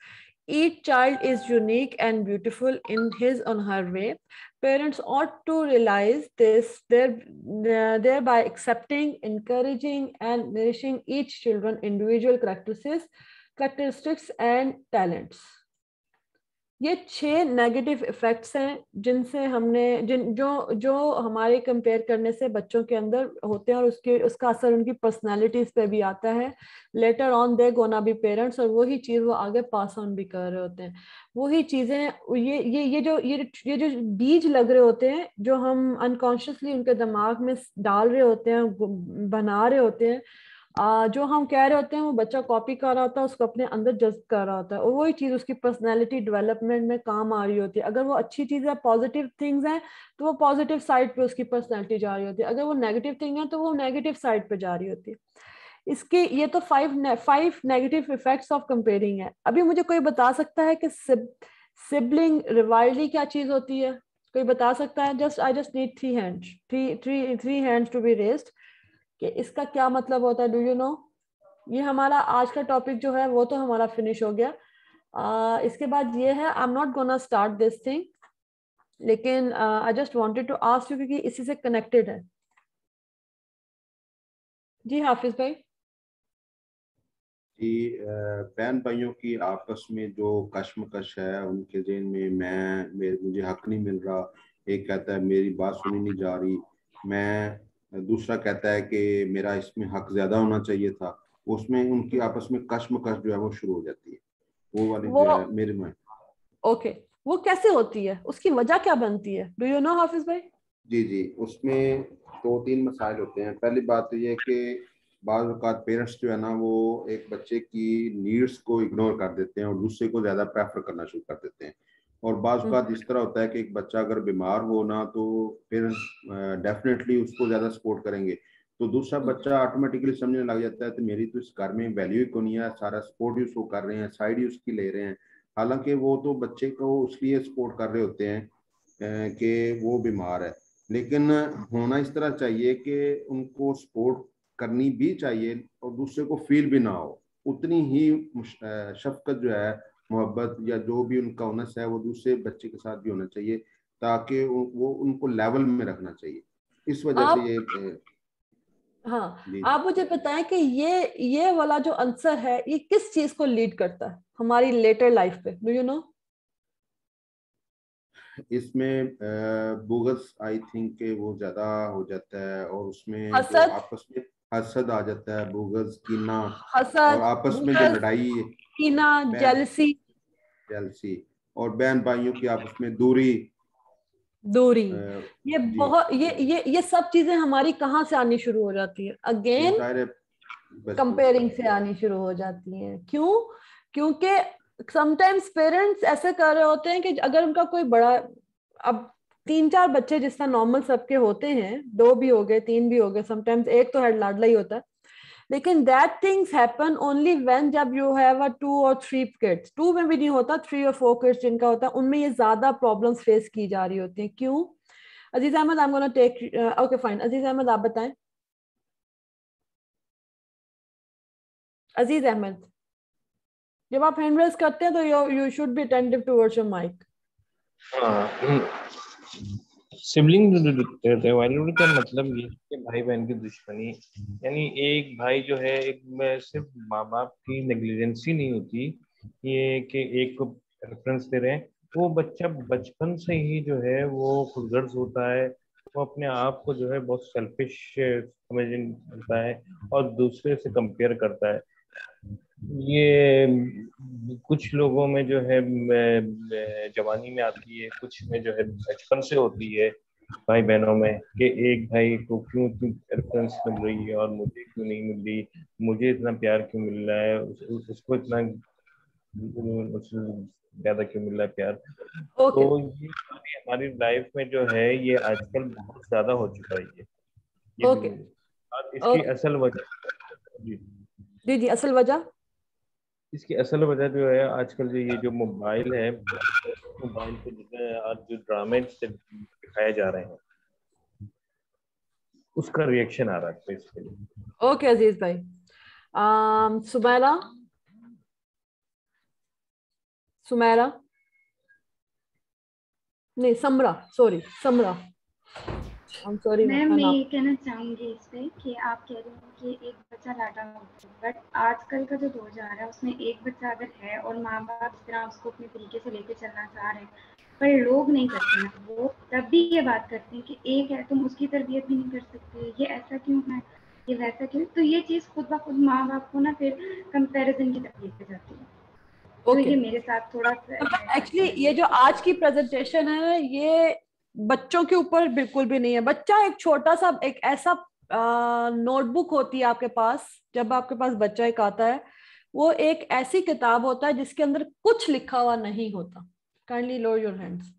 [SPEAKER 1] Each child is unique and beautiful in his or her way. Parents ought to realize this, uh, thereby accepting, encouraging, and nourishing each children's individual characteristics, characteristics and talents. ये छह नेगेटिव इफेक्ट्स हैं जिनसे हमने, जिन, जो जो हमारे कंपेयर करने से बच्चों के अंदर होते हैं और उसके, उसका असर उनकी पर्सनालिटीज पे भी आता है। लेटर ऑन दे गोना भी पेरेंट्स और वही चीज़ वो आगे पास ऑन भी कर रहे होते हैं। वही चीज़ें, ये ये ये जो, ये ये जो बीज लग रहे होते हैं, जो हम अनकॉन्शियसली उनके दिमाग में डाल रहे होते हैं, बना रहे होते हैं जो हम कह रहे होते हैं, वो बच्चा कॉपी कर रहा होता है, उसको अपने अंदर जज्ब कर रहा होता है। और वही चीज़ उसकी पर्सनैलिटी डेवलपमेंट में काम आ रही होती है। अगर वो अच्छी चीज़ है पॉजिटिव थिंग्स हैं तो वो पॉजिटिव साइड पे उसकी पर्सनैलिटी जा रही होती है। अगर वो नेगेटिव थिंग है तो वो नेगेटिव साइड पे जा रही होती है। इसके, ये तो five five negative effects of comparing है। अभी मुझे कोई बता सकता है कि सिबलिंग रिवाइली क्या चीज़ होती है? कोई बता सकता है? Just I just need three hands three three three hands to be raised कि इसका क्या मतलब होता है? डू यू नो ये हमारा आज का टॉपिक जो है वो तो हमारा फिनिश हो गया। uh, इसके बाद ये है I am not gonna start this thing लेकिन I just wanted to ask you क्योंकि इसी से कनेक्टेड है। जी हाफिज भाई।
[SPEAKER 2] जी बहन भाइयों की आपस में जो कश्मकश है उनके जेन में मैं मेरे मुझे हक नहीं मिल रहा। एक कहता है मेरी बात सुनी नहीं जा रही। मैं दूसरा कहता है कि मेरा इसमें हक ज़्यादा होना चाहिए था उसमें उनकी आपस में कश्मकश जो है वो शुरू हो जाती है। वो वाली वो, जो मेरे में।
[SPEAKER 1] ओके वो कैसे होती है? उसकी वजह क्या बनती है? डू यू नो हाफिज भाई?
[SPEAKER 2] जी जी उसमें दो तीन मसाइल होते हैं। पहली बात तो ये कि बाज़ पेरेंट्स जो है ना वो एक बच्चे की नीड्स को इग्नोर कर देते हैं और दूसरे को ज़्यादा प्रेफर करना शुरू कर देते हैं। और बाज़ हम्म। इस तरह होता है कि एक बच्चा अगर बीमार हो ना तो फिर डेफिनेटली उसको ज़्यादा सपोर्ट करेंगे। तो दूसरा हम्म। बच्चा ऑटोमेटिकली समझने लग जाता है तो मेरी तो इस घर में वैल्यू ही को नहीं है? सारा सपोर्ट ही उसको कर रहे हैं साइड ही उसकी ले रहे हैं। हालाँकि वो तो बच्चे को उसलिए सपोर्ट कर रहे होते हैं कि वो बीमार है। लेकिन होना इस तरह चाहिए कि उनको सपोर्ट करनी भी चाहिए और दूसरे को फील भी ना हो। उतनी ही शफकत जो है मोहब्बत या जो भी उनका उनस है वो दूसरे बच्चे के साथ भी होना चाहिए ताकि वो उनको लेवल में रखना चाहिए। इस वजह
[SPEAKER 1] आप,
[SPEAKER 2] से ये
[SPEAKER 1] हाँ आप मुझे बताएँ कि ये ये वाला जो आंसर है ये किस चीज़ को लीड करता है हमारी लेटर लाइफ पे? डू यू नो
[SPEAKER 2] इसमें बोगस आई थिंक के वो ज़्यादा हो जाता है और उसमें आपस में हसद आ जाता है बोगस कीना
[SPEAKER 1] हसद
[SPEAKER 2] और आपस में जो लड़ाई
[SPEAKER 1] कीना जेलसी
[SPEAKER 2] जेलसी और बहन भाइयों की आपस में दूरी
[SPEAKER 1] दूरी। ये बहुत ये ये ये सब चीज़ें हमारी कहाँ से आनी शुरू हो जाती है? अगेन कंपेयरिंग से आनी शुरू हो जाती है। क्यों? क्योंकि समटाइम्स पेरेंट्स ऐसे कर रहे होते हैं कि अगर उनका कोई बड़ा अब तीन चार बच्चे जिस तरह नॉर्मल सबके होते हैं दो भी हो गए तीन भी हो गए समटाइम्स एक तो हेड लाडला ही होता है। लेकिन that things happen only when जब यू हैव अ टू और थ्री किड्स टू में भी नहीं होता थ्री और फोर किड्स जिनका होता है, उनमें ये ज़्यादा प्रॉब्लम्स फेस की जा रही होती हैं। क्यों? Aziz Ahmad I am gonna take okay fine Aziz Ahmad, आप बताएँ। अज़ीज़ अहमद, जब आप हैंड रेस करते हैं तो you should be attentive towards your mic
[SPEAKER 5] sibling revival का मतलब ये कि भाई बहन की दुश्मनी, यानी एक भाई जो है, एक में सिर्फ़ माँ बाप की नेग्लिजेंसी नहीं होती, ये कि एक को रेफरेंस दे रहे हैं। वो बच्चा बचपन से ही जो है, वो खुदगर्ज होता है, वो अपने आप को जो है, बहुत सेल्फिश समझ करता है, और दूसरे से कंपेयर करता है। ये कुछ लोगों में जो है जवानी में आती है कुछ में जो है बचपन से होती है भाई बहनों में कि एक भाई को क्यों इतनी प्रेफरेंस मिल रही है और मुझे क्यों नहीं मिल रही मुझे इतना प्यार क्यों मिल रहा है उस, उसको इतना ज़्यादा क्यों मिल रहा है प्यार okay. तो ये हमारी लाइफ में जो है ये आजकल बहुत ज़्यादा हो चुका है ये, ये okay. और इसकी okay. असल वजह
[SPEAKER 1] जी जी असल वजह
[SPEAKER 5] इसकी असल वजह जो है, आजकल जो ये जो मोबाइल है, मोबाइल पे आज जो ड्रामे दिखाए जा रहे हैं। उसका रिएक्शन आ रहा है इसके लिए।
[SPEAKER 1] ओके अज़ीज़ भाई। सुमैरा सुमैरा नहीं, Samra sorry Samra.
[SPEAKER 6] Sorry ma'am मैं ये कहना चाहूँगी इस पे कि आप कह रहे हैं कि एक बच्चा लाटा होता है बट आजकल का जो दौर जा रहा है उसमें एक बच्चा अगर है और माँ बाप इस तरह उसको अपने तरीके से लेके चलना चाह रहे हैं पर लोग नहीं करते हैं वो तब भी ये बात करते हैं कि एक है तुम उसकी तरबियत भी नहीं कर सकते ये ऐसा क्यों है ये वैसा क्यों? तो ये चीज़ खुद ब खुद माँ बाप को ना फिर कंपेरिजन की तरफ़ लेके जाती है। तो okay. तो ये मेरे साथ थोड़ा
[SPEAKER 1] एक्चुअली ये जो आज की प्रेजेंटेशन है ये बच्चों के ऊपर बिल्कुल भी नहीं है। बच्चा एक छोटा सा, एक ऐसा नोटबुक होती है आपके पास, जब आपके पास बच्चा एक आता है, वो एक ऐसी किताब होता है जिसके अंदर कुछ लिखा हुआ नहीं होता। काइंडली लो योर हैंड्स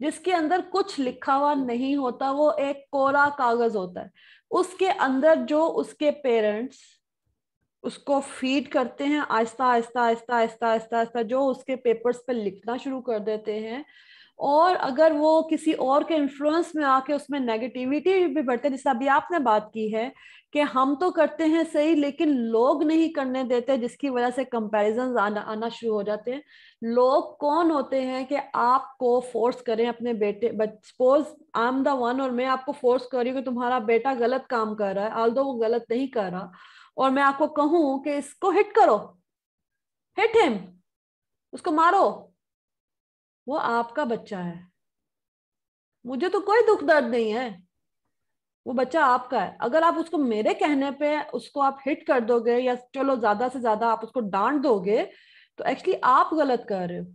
[SPEAKER 1] जिसके अंदर कुछ लिखा हुआ नहीं होता, वो एक कोरा कागज़ होता है। उसके अंदर जो उसके पेरेंट्स उसको फ़ीड करते हैं आहिस्ता आहिस्ता आहिस्ता आहिस्ता आहिस्ता आहिस्ता, जो उसके पेपर्स पे लिखना शुरू कर देते हैं और अगर वो किसी और के इन्फ्लुएंस में आके उसमें नेगेटिविटी भी बढ़ते जैसे अभी आपने बात की है कि हम तो करते हैं सही, लेकिन लोग नहीं करने देते, जिसकी वजह से कंपैरिजन आना आना शुरू हो जाते हैं। लोग कौन होते हैं कि आपको फोर्स करें अपने बेटे but suppose I am the one और मैं आपको फोर्स कर रही हूँ कि तुम्हारा बेटा गलत काम कर रहा है आल वो गलत नहीं कर रहा, और मैं आपको कहूँ कि इसको हिट करो। हिट हिम उसको मारो। वो आपका बच्चा है। मुझे तो कोई दुख दर्द नहीं है। वो बच्चा आपका है। अगर आप उसको मेरे कहने पे उसको आप हिट कर दोगे या चलो ज़्यादा से ज़्यादा आप उसको डांट दोगे तो एक्चुअली आप गलत कर रहे हो।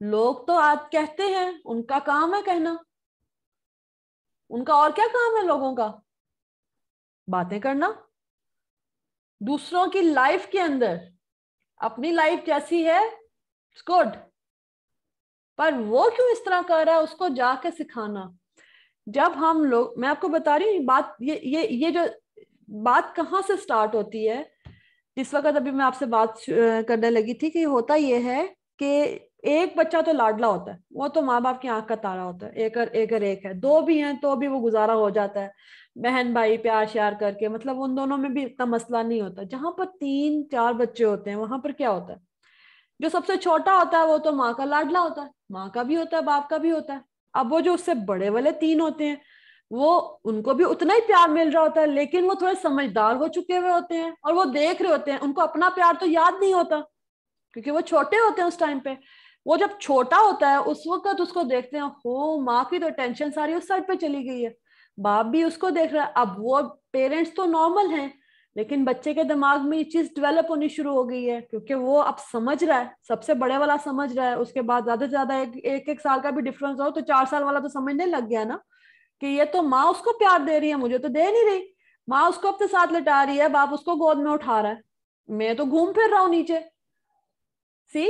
[SPEAKER 1] लोग तो आज कहते हैं, उनका काम है कहना। उनका और क्या काम है लोगों का? बातें करना। दूसरों की लाइफ के अंदर, अपनी लाइफ जैसी है गुड पर वो क्यों इस तरह कर रहा है? उसको जाके सिखाना। जब हम लोग, मैं आपको बता रही हूँ बात, ये ये ये जो बात कहाँ से स्टार्ट होती है? जिस वक्त अभी मैं आपसे बात करने लगी थी कि होता ये है कि एक बच्चा तो लाडला होता है। वो तो माँ बाप की आँख का तारा होता है। एक और एक और एक है। दो भी हैं तो भी वो गुजारा हो जाता है। बहन भाई प्यार श्यार करके। मतलब उन दोनों में भी इतना मसला नहीं होता। जहाँ पर तीन चार बच्चे होते हैं, वहाँ पर क्या होता है? जो सबसे छोटा होता है वो तो माँ का लाडला होता है। माँ का भी होता है, बाप का भी होता है। अब वो जो उससे बड़े वाले तीन होते हैं, वो उनको भी उतना ही प्यार मिल रहा होता है, लेकिन वो थोड़े समझदार हो चुके हुए होते हैं और वो देख रहे होते हैं। उनको अपना प्यार तो याद नहीं होता, क्योंकि वो छोटे होते हैं उस टाइम पे। वो जब छोटा होता है, उस वक्त उसको देखते हैं, हो, माँ की तो टेंशन सारी उस साइड पे चली गई है। बाप भी उसको देख रहा है। अब वो पेरेंट्स तो नॉर्मल हैं लेकिन बच्चे के दिमाग में ये चीज़ डेवलप होनी शुरू हो गई है क्योंकि वो अब समझ रहा है सबसे बड़े वाला समझ रहा है उसके बाद ज़्यादा से ज़्यादा एक, एक एक साल का भी डिफरेंस हो तो चार साल वाला तो समझने लग गया ना कि ये तो माँ उसको प्यार दे रही है मुझे तो दे नहीं रही। माँ उसको अपने साथ लटा रही है बाप उसको गोद में उठा रहा है। मैं तो घूम फिर रहा हूँ नीचे। सी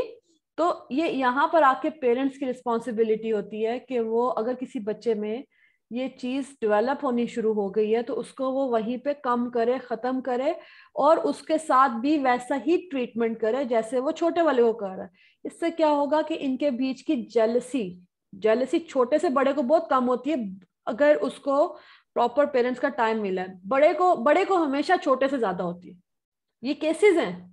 [SPEAKER 1] तो ये यहाँ पर आके पेरेंट्स की रिस्पॉन्सिबिलिटी होती है कि वो अगर किसी बच्चे में ये चीज़ डेवलप होनी शुरू हो गई है तो उसको वो वहीं पे कम करे, खत्म करे और उसके साथ भी वैसा ही ट्रीटमेंट करे जैसे वो छोटे वाले को कर रहा है। इससे क्या होगा कि इनके बीच की जेलसी जेलसी छोटे से बड़े को बहुत कम होती है, अगर उसको प्रॉपर पेरेंट्स का टाइम मिला है। बड़े को बड़े को हमेशा छोटे से ज़्यादा होती है। ये केसेस हैं।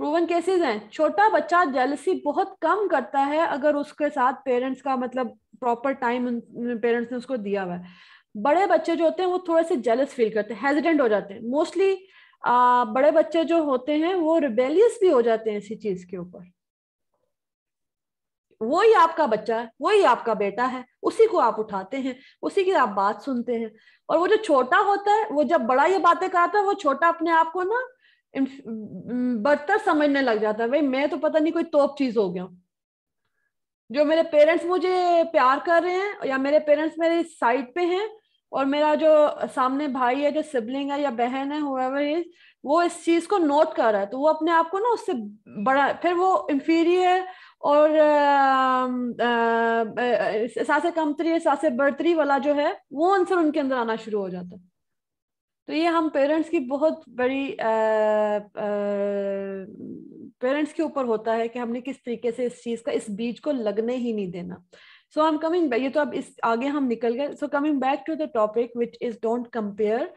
[SPEAKER 1] प्रूवन केसेस हैं। छोटा बच्चा जेलसी बहुत कम करता है अगर उसके साथ पेरेंट्स का मतलब प्रॉपर टाइम पेरेंट्स ने उसको दिया हुआ है। बड़े बच्चे जो होते हैं वो थोड़े से जेलस फील करते हैं हेजिडेंट हो जाते हैं। मोस्टली बड़े बच्चे जो होते हैं वो रिबेलियस भी हो जाते हैं इसी चीज़ के ऊपर। वही आपका बच्चा है, वही आपका बेटा है, उसी को आप उठाते हैं, उसी की आप बात सुनते हैं। और वो जो छोटा होता है, वो जब बड़ा ये बातें करता है, वो छोटा अपने आप को ना बदतर समझने लग जाता है, भाई मैं तो पता नहीं कोई तोप चीज़ हो गया। जो मेरे पेरेंट्स मुझे प्यार कर रहे हैं या मेरे पेरेंट्स मेरे साइड पे हैं और मेरा जो सामने भाई है, जो सिबलिंग है या बहन है हुएवर वो इस चीज़ को नोट कर रहा है तो वो अपने आप को ना उससे बड़ा, फिर वो इंफीरियर और सासे कमतरी सासे बढ़तरी वाला जो है, वो आंसर उनके अंदर आना शुरू हो जाता है। तो ये हम पेरेंट्स की बहुत बड़ी पेरेंट्स के ऊपर होता है कि हमने किस तरीके से इस चीज़ का इस बीज को लगने ही नहीं देना। So I am coming back ये तो अब इस आगे हम निकल गए। So coming back to the topic which is don't compare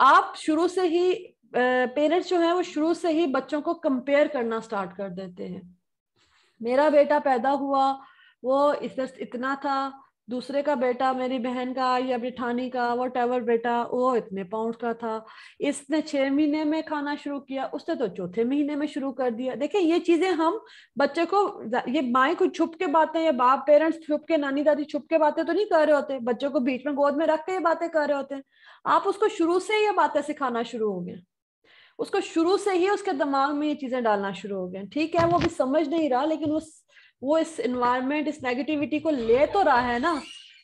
[SPEAKER 1] आप शुरू से ही पेरेंट्स uh, जो है वो शुरू से ही बच्चों को कंपेयर करना स्टार्ट कर देते हैं। मेरा बेटा पैदा हुआ वो इस इतना था दूसरे का बेटा, मेरी बहन का, या बिठानी का वट एवर बेटा, वो इतने पाउंड का था। इसने छह महीने में खाना शुरू किया, उसने तो चौथे महीने में शुरू कर दिया। देखिए, ये चीज़ें हम बच्चे को, ये माए को छुप के बातें, या बाप पेरेंट्स छुप के, नानी दादी छुप के बातें तो नहीं कर रहे होते। बच्चे को बीच में गोद में रख के ये बातें कर रहे होते हैं। आप उसको शुरू से ये बातें सिखाना शुरू हो गए। उसको शुरू से ही उसके दिमाग में ये चीज़ें डालना शुरू हो गए। ठीक है, वो अभी समझ नहीं रहा, लेकिन उस वो इस इन्वायरमेंट इस नेगेटिविटी को ले तो रहा है ना।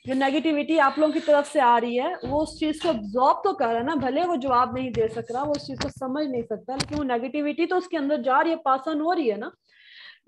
[SPEAKER 1] जो नेगेटिविटी आप लोगों की तरफ़ से आ रही है, वो उस चीज़ को ऑब्जॉर्ब तो कर रहा है ना। भले वो जवाब नहीं दे सक रहा, वो उस चीज़ को समझ नहीं सकता, लेकिन वो नेगेटिविटी तो उसके अंदर जा रही है पास ऑन हो रही है ना।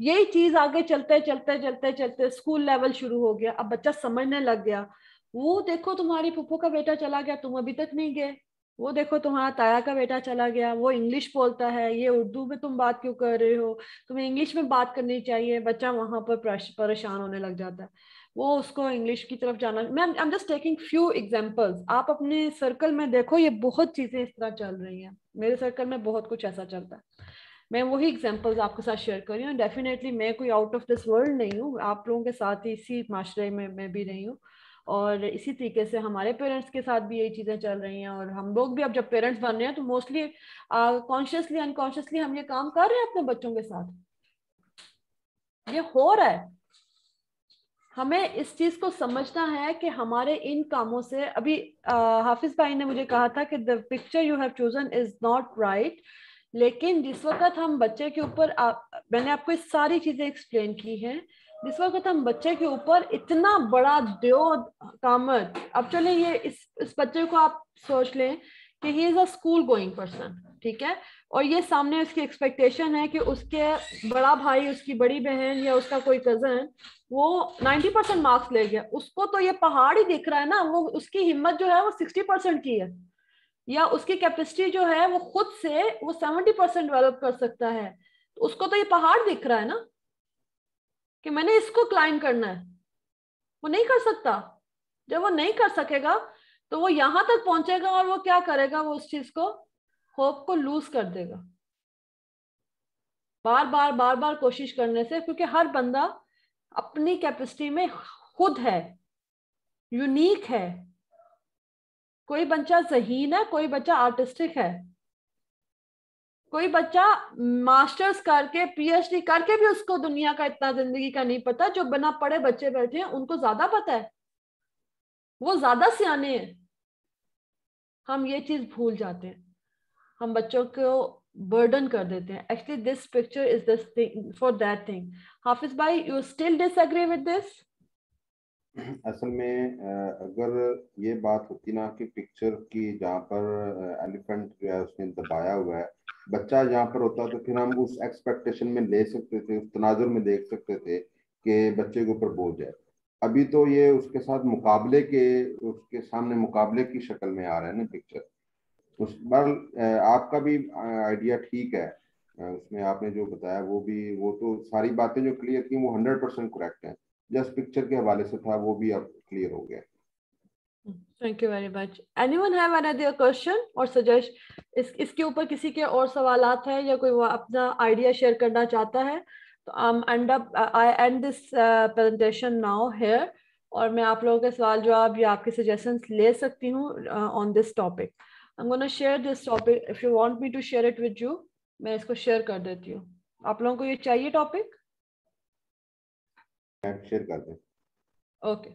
[SPEAKER 1] यही चीज़ आगे चलते चलते चलते चलते स्कूल लेवल शुरू हो गया। अब बच्चा समझने लग गया। वो देखो तुम्हारी पुप्पो का बेटा चला गया, तुम अभी तक नहीं गए। वो देखो तुम्हारा ताया का बेटा चला गया, वो इंग्लिश बोलता है, ये उर्दू में तुम बात क्यों कर रहे हो? तुम्हें इंग्लिश में बात करनी चाहिए, बच्चा वहाँ पर परेशान होने लग जाता है। वो उसको इंग्लिश की तरफ़ जाना मैं I am just taking few examples आप अपने सर्कल में देखो, ये बहुत चीज़ें इस तरह चल रही हैं। मेरे सर्कल में बहुत कुछ ऐसा चलता है। मैं वही एग्जांपल्स आपके साथ शेयर कर रही हूँ। डेफिनेटली मैं कोई आउट ऑफ़ दिस वर्ल्ड नहीं हूँ। आप लोगों के साथ ही इसी माशरे में मैं भी रही हूँ। और इसी तरीके से हमारे पेरेंट्स के साथ भी यही चीज़ें चल रही हैं और हम लोग भी अब जब पेरेंट्स बन रहे हैं तो मोस्टली कॉन्शियसली अनकॉन्शियसली हम ये काम कर रहे हैं अपने बच्चों के साथ। ये हो रहा है। हमें इस चीज़ को समझना है कि हमारे इन कामों से अभी हाफिज भाई ने मुझे कहा था कि the picture you have chosen is not right लेकिन जिस वक्त हम बच्चे के ऊपर आप, मैंने आपको सारी चीज़ें एक्सप्लेन की हैं जिस वक्त हम बच्चे के ऊपर इतना बड़ा दो कामत अब चले ये इस इस बच्चे को आप सोच लें कि he is a school going person ठीक है? और ये सामने उसकी एक्सपेक्टेशन है कि उसके बड़ा भाई, उसकी बड़ी बहन या उसका कोई कज़न वो 90 परसेंट मार्क्स ले गया। उसको तो ये पहाड़ ही दिख रहा है ना, वो उसकी हिम्मत जो है वो 60 परसेंट की है। या उसकी कैपेसिटी जो है वो खुद से वो 70 परसेंट डेवलप कर सकता है। तो उसको तो ये पहाड़ दिख रहा है ना। कि मैंने इसको क्लाइम करना है। वो नहीं कर सकता। जब वो नहीं कर सकेगा तो वो यहाँ तक पहुंचेगा और वो क्या करेगा? वो उस चीज़ को होप को लूज कर देगा। बार बार बार बार कोशिश करने से, क्योंकि हर बंदा अपनी कैपेसिटी में खुद है यूनिक है। कोई बच्चा जहीन है, कोई बच्चा आर्टिस्टिक है। कोई बच्चा मास्टर्स करके, पीएचडी करके भी उसको दुनिया का इतना ज़िंदगी का नहीं पता, जो बिना पढ़े बच्चे बैठे हैं, उनको ज़्यादा पता है। वो ज़्यादा सियाने हैं। हम ये चीज़ भूल जाते हैं। हम बच्चों को बर्डन कर देते हैं। Actually this picture is this thing for that thing Hafiz भाई you still disagree with this
[SPEAKER 2] असल में अगर ये बात होती ना कि पिक्चर की जहाँ पर एलिफेंट जो है उसने दबाया हुआ है, बच्चा जहाँ पर होता तो फिर हम उस एक्सपेक्टेशन में ले सकते थे, उस तनाजुर में देख सकते थे कि बच्चे के ऊपर बोझ है। अभी तो ये उसके साथ मुकाबले के, उसके सामने मुकाबले की शक्ल में आ रहा है ना पिक्चर उस बार आपका भी आइडिया ठीक है। उसमें आपने जो बताया वो भी, वो तो सारी बातें जो क्लियर की वो हंड्रेड परसेंट करेक्ट है। जस्ट पिक्चर के हवाले से था, वो भी अब क्लियर हो गया।
[SPEAKER 1] Thank you very much anyone have another question और सजेस्ट इस, इसके ऊपर किसी के और सवाल है या कोई वो अपना आइडिया शेयर करना चाहता है? तो I end up I end this presentation now here और मैं आप लोगों के सवाल जवाब या आपके सजेशंस ले सकती हूँ on this topic I am gonna share this topic if you want me to share it with you मैं इसको शेयर कर देती हूँ। आप लोगों को ये चाहिए टॉपिक
[SPEAKER 2] शेयर कर दें
[SPEAKER 1] okay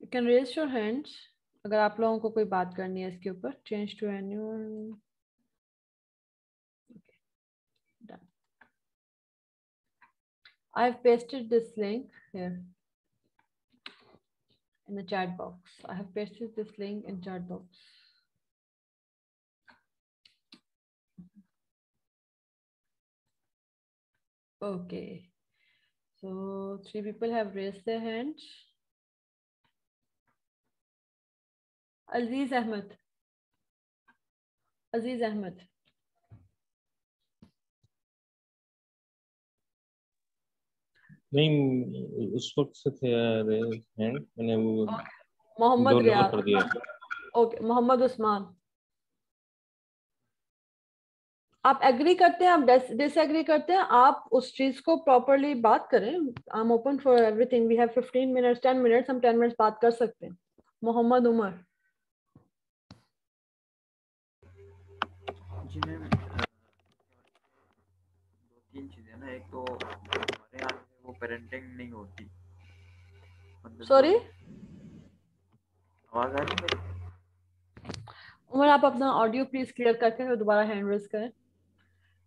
[SPEAKER 1] you can raise your hands अगर आप लोगों को कोई बात करनी है इसके ऊपर change to I have pasted this link here in the chat box. I have pasted this link in chat box. Okay. So three people have raised their hands. Aziz Ahmed. Aziz Ahmed.
[SPEAKER 5] नहीं उस वक्त से थे हैंड मैंने वो
[SPEAKER 1] मोहम्मद रियाज ओके मोहम्मद उस्मान आप एग्री करते हैं आप डिसएग्री करते हैं आप उस चीज़ को प्रॉपरली बात करें। I am open for everything we have 15 minutes 10 minutes हम 10 मिनट्स बात कर सकते हैं। मोहम्मद उमर।
[SPEAKER 7] जी मैम दो तीन चीज़ें ना एक तो हमारे यहाँ पे वो पेरेंटिंग नहीं होती।
[SPEAKER 1] सॉरी
[SPEAKER 7] आवाज़ आ रही है?
[SPEAKER 1] उमर आप अपना ऑडियो प्लीज़ क्लियर करके दोबारा हैंड रेस करें।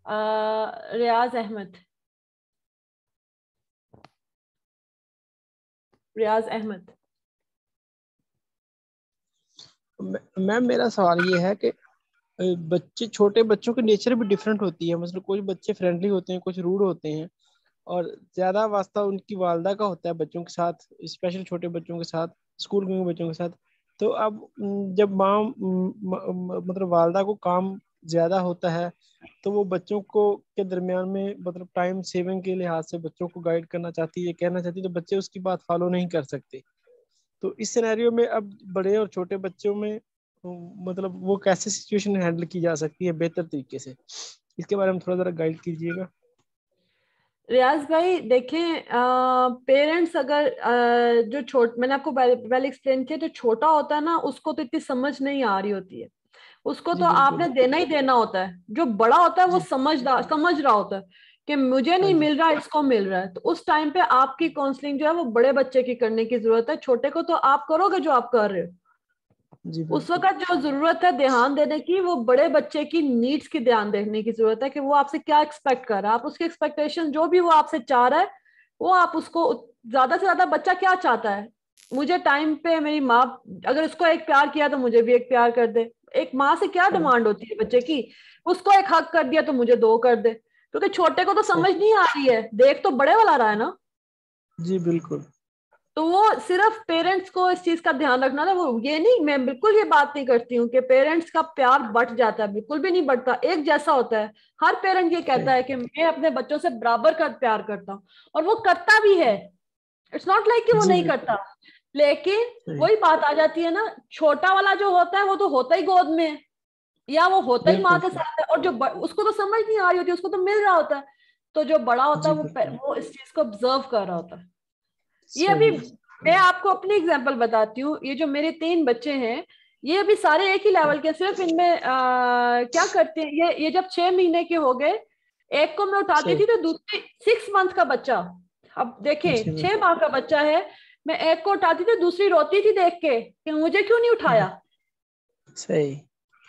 [SPEAKER 1] रियाज अहमद। रियाज अहमद।
[SPEAKER 8] मैम, मेरा सवाल ये है कि बच्चे, छोटे बच्चों की नेचर भी डिफरेंट होती है। मतलब कुछ बच्चे फ्रेंडली होते हैं, कुछ रूड होते हैं। और ज़्यादा वास्ता उनकी वालदा का होता है बच्चों के साथ स्पेशल छोटे बच्चों के साथ स्कूल के बच्चों के साथ। तो अब जब माँ मतलब वालदा को काम ज़्यादा होता है तो वो बच्चों को के दरमियान में मतलब टाइम सेविंग के लिहाज से बच्चों को गाइड करना चाहती है कहना चाहती है तो बच्चे उसकी बात फॉलो नहीं कर सकते। तो इस सिनेरियो में अब बड़े और छोटे बच्चों में मतलब वो कैसे सिचुएशन हैंडल की जा सकती है बेहतर तरीके से? इसके बारे में थोड़ा जरा गाइड कीजिएगा।
[SPEAKER 1] रियाज भाई देखें पेरेंट्स अगर आ, जो छोट मैंने आपको पहले एक्सप्लेन किया जो छोटा होता है ना उसको तो इतनी समझ नहीं आ रही होती है। उसको तो आपने देना ही देना होता है। जो बड़ा होता है वो समझदार समझ रहा होता है कि मुझे नहीं हाँ मिल रहा इसको मिल रहा है। तो उस टाइम पे आपकी काउंसलिंग जो है वो बड़े बच्चे की करने की ज़रूरत है। छोटे को तो आप करोगे जो आप कर रहे हो। उस वक्त जो ज़रूरत है ध्यान देने की वो बड़े बच्चे की नीड्स की ध्यान देने की ज़रूरत है कि वो आपसे क्या एक्सपेक्ट कर रहा है। आप उसकी एक्सपेक्टेशन जो भी वो आपसे चाह रहा है वो आप उसको ज़्यादा से ज़्यादा बच्चा क्या चाहता है? मुझे टाइम पे मेरी माँ अगर उसको एक प्यार किया तो मुझे भी एक प्यार कर दे। एक माँ से क्या डिमांड। होती है बच्चे की? उसको एक हक कर दिया तो मुझे दो कर दे। क्योंकि छोटे को तो समझ नहीं आ रही है। देख तो बड़े वाला रहा है ना?
[SPEAKER 8] जी बिल्कुल।
[SPEAKER 1] तो वो सिर्फ़ पेरेंट्स को इस चीज़ का ध्यान रखना था। वो ये नहीं मैं बिल्कुल ये बात नहीं करती हूँ कि पेरेंट्स का प्यार बढ़ जाता है बिल्कुल भी नहीं बढ़ता एक जैसा होता है। हर पेरेंट ये कहता है कि मैं अपने बच्चों से बराबर का प्यार करता हूँ। और वो करता भी है। इट्स नॉट लाइक कि वो नहीं करता। लेकिन वही बात आ जाती है ना छोटा वाला जो होता है वो तो होता ही गोद में। या वो होता ही माँ के साथ है और जो उसको तो समझ नहीं आ रही होती उसको तो मिल रहा होता है। तो जो बड़ा होता है वो वो इस चीज़ को ऑब्ज़र्व कर रहा होता है। ये अभी मैं आपको अपनी एग्ज़ाम्पल बताती हूँ। ये जो मेरे तीन बच्चे हैं ये अभी सारे एक ही लेवल के सिर्फ़ इनमें क्या करते हैं ये ये जब छह महीने के हो गए एक को मैं उठाती थी तो दूसरे सिक्स मंथ का बच्चा। अब देखें छह माह का बच्चा है मैं एक को उठाती थी दूसरी रोती थी देख के कि मुझे क्यों नहीं उठाया?
[SPEAKER 8] सही।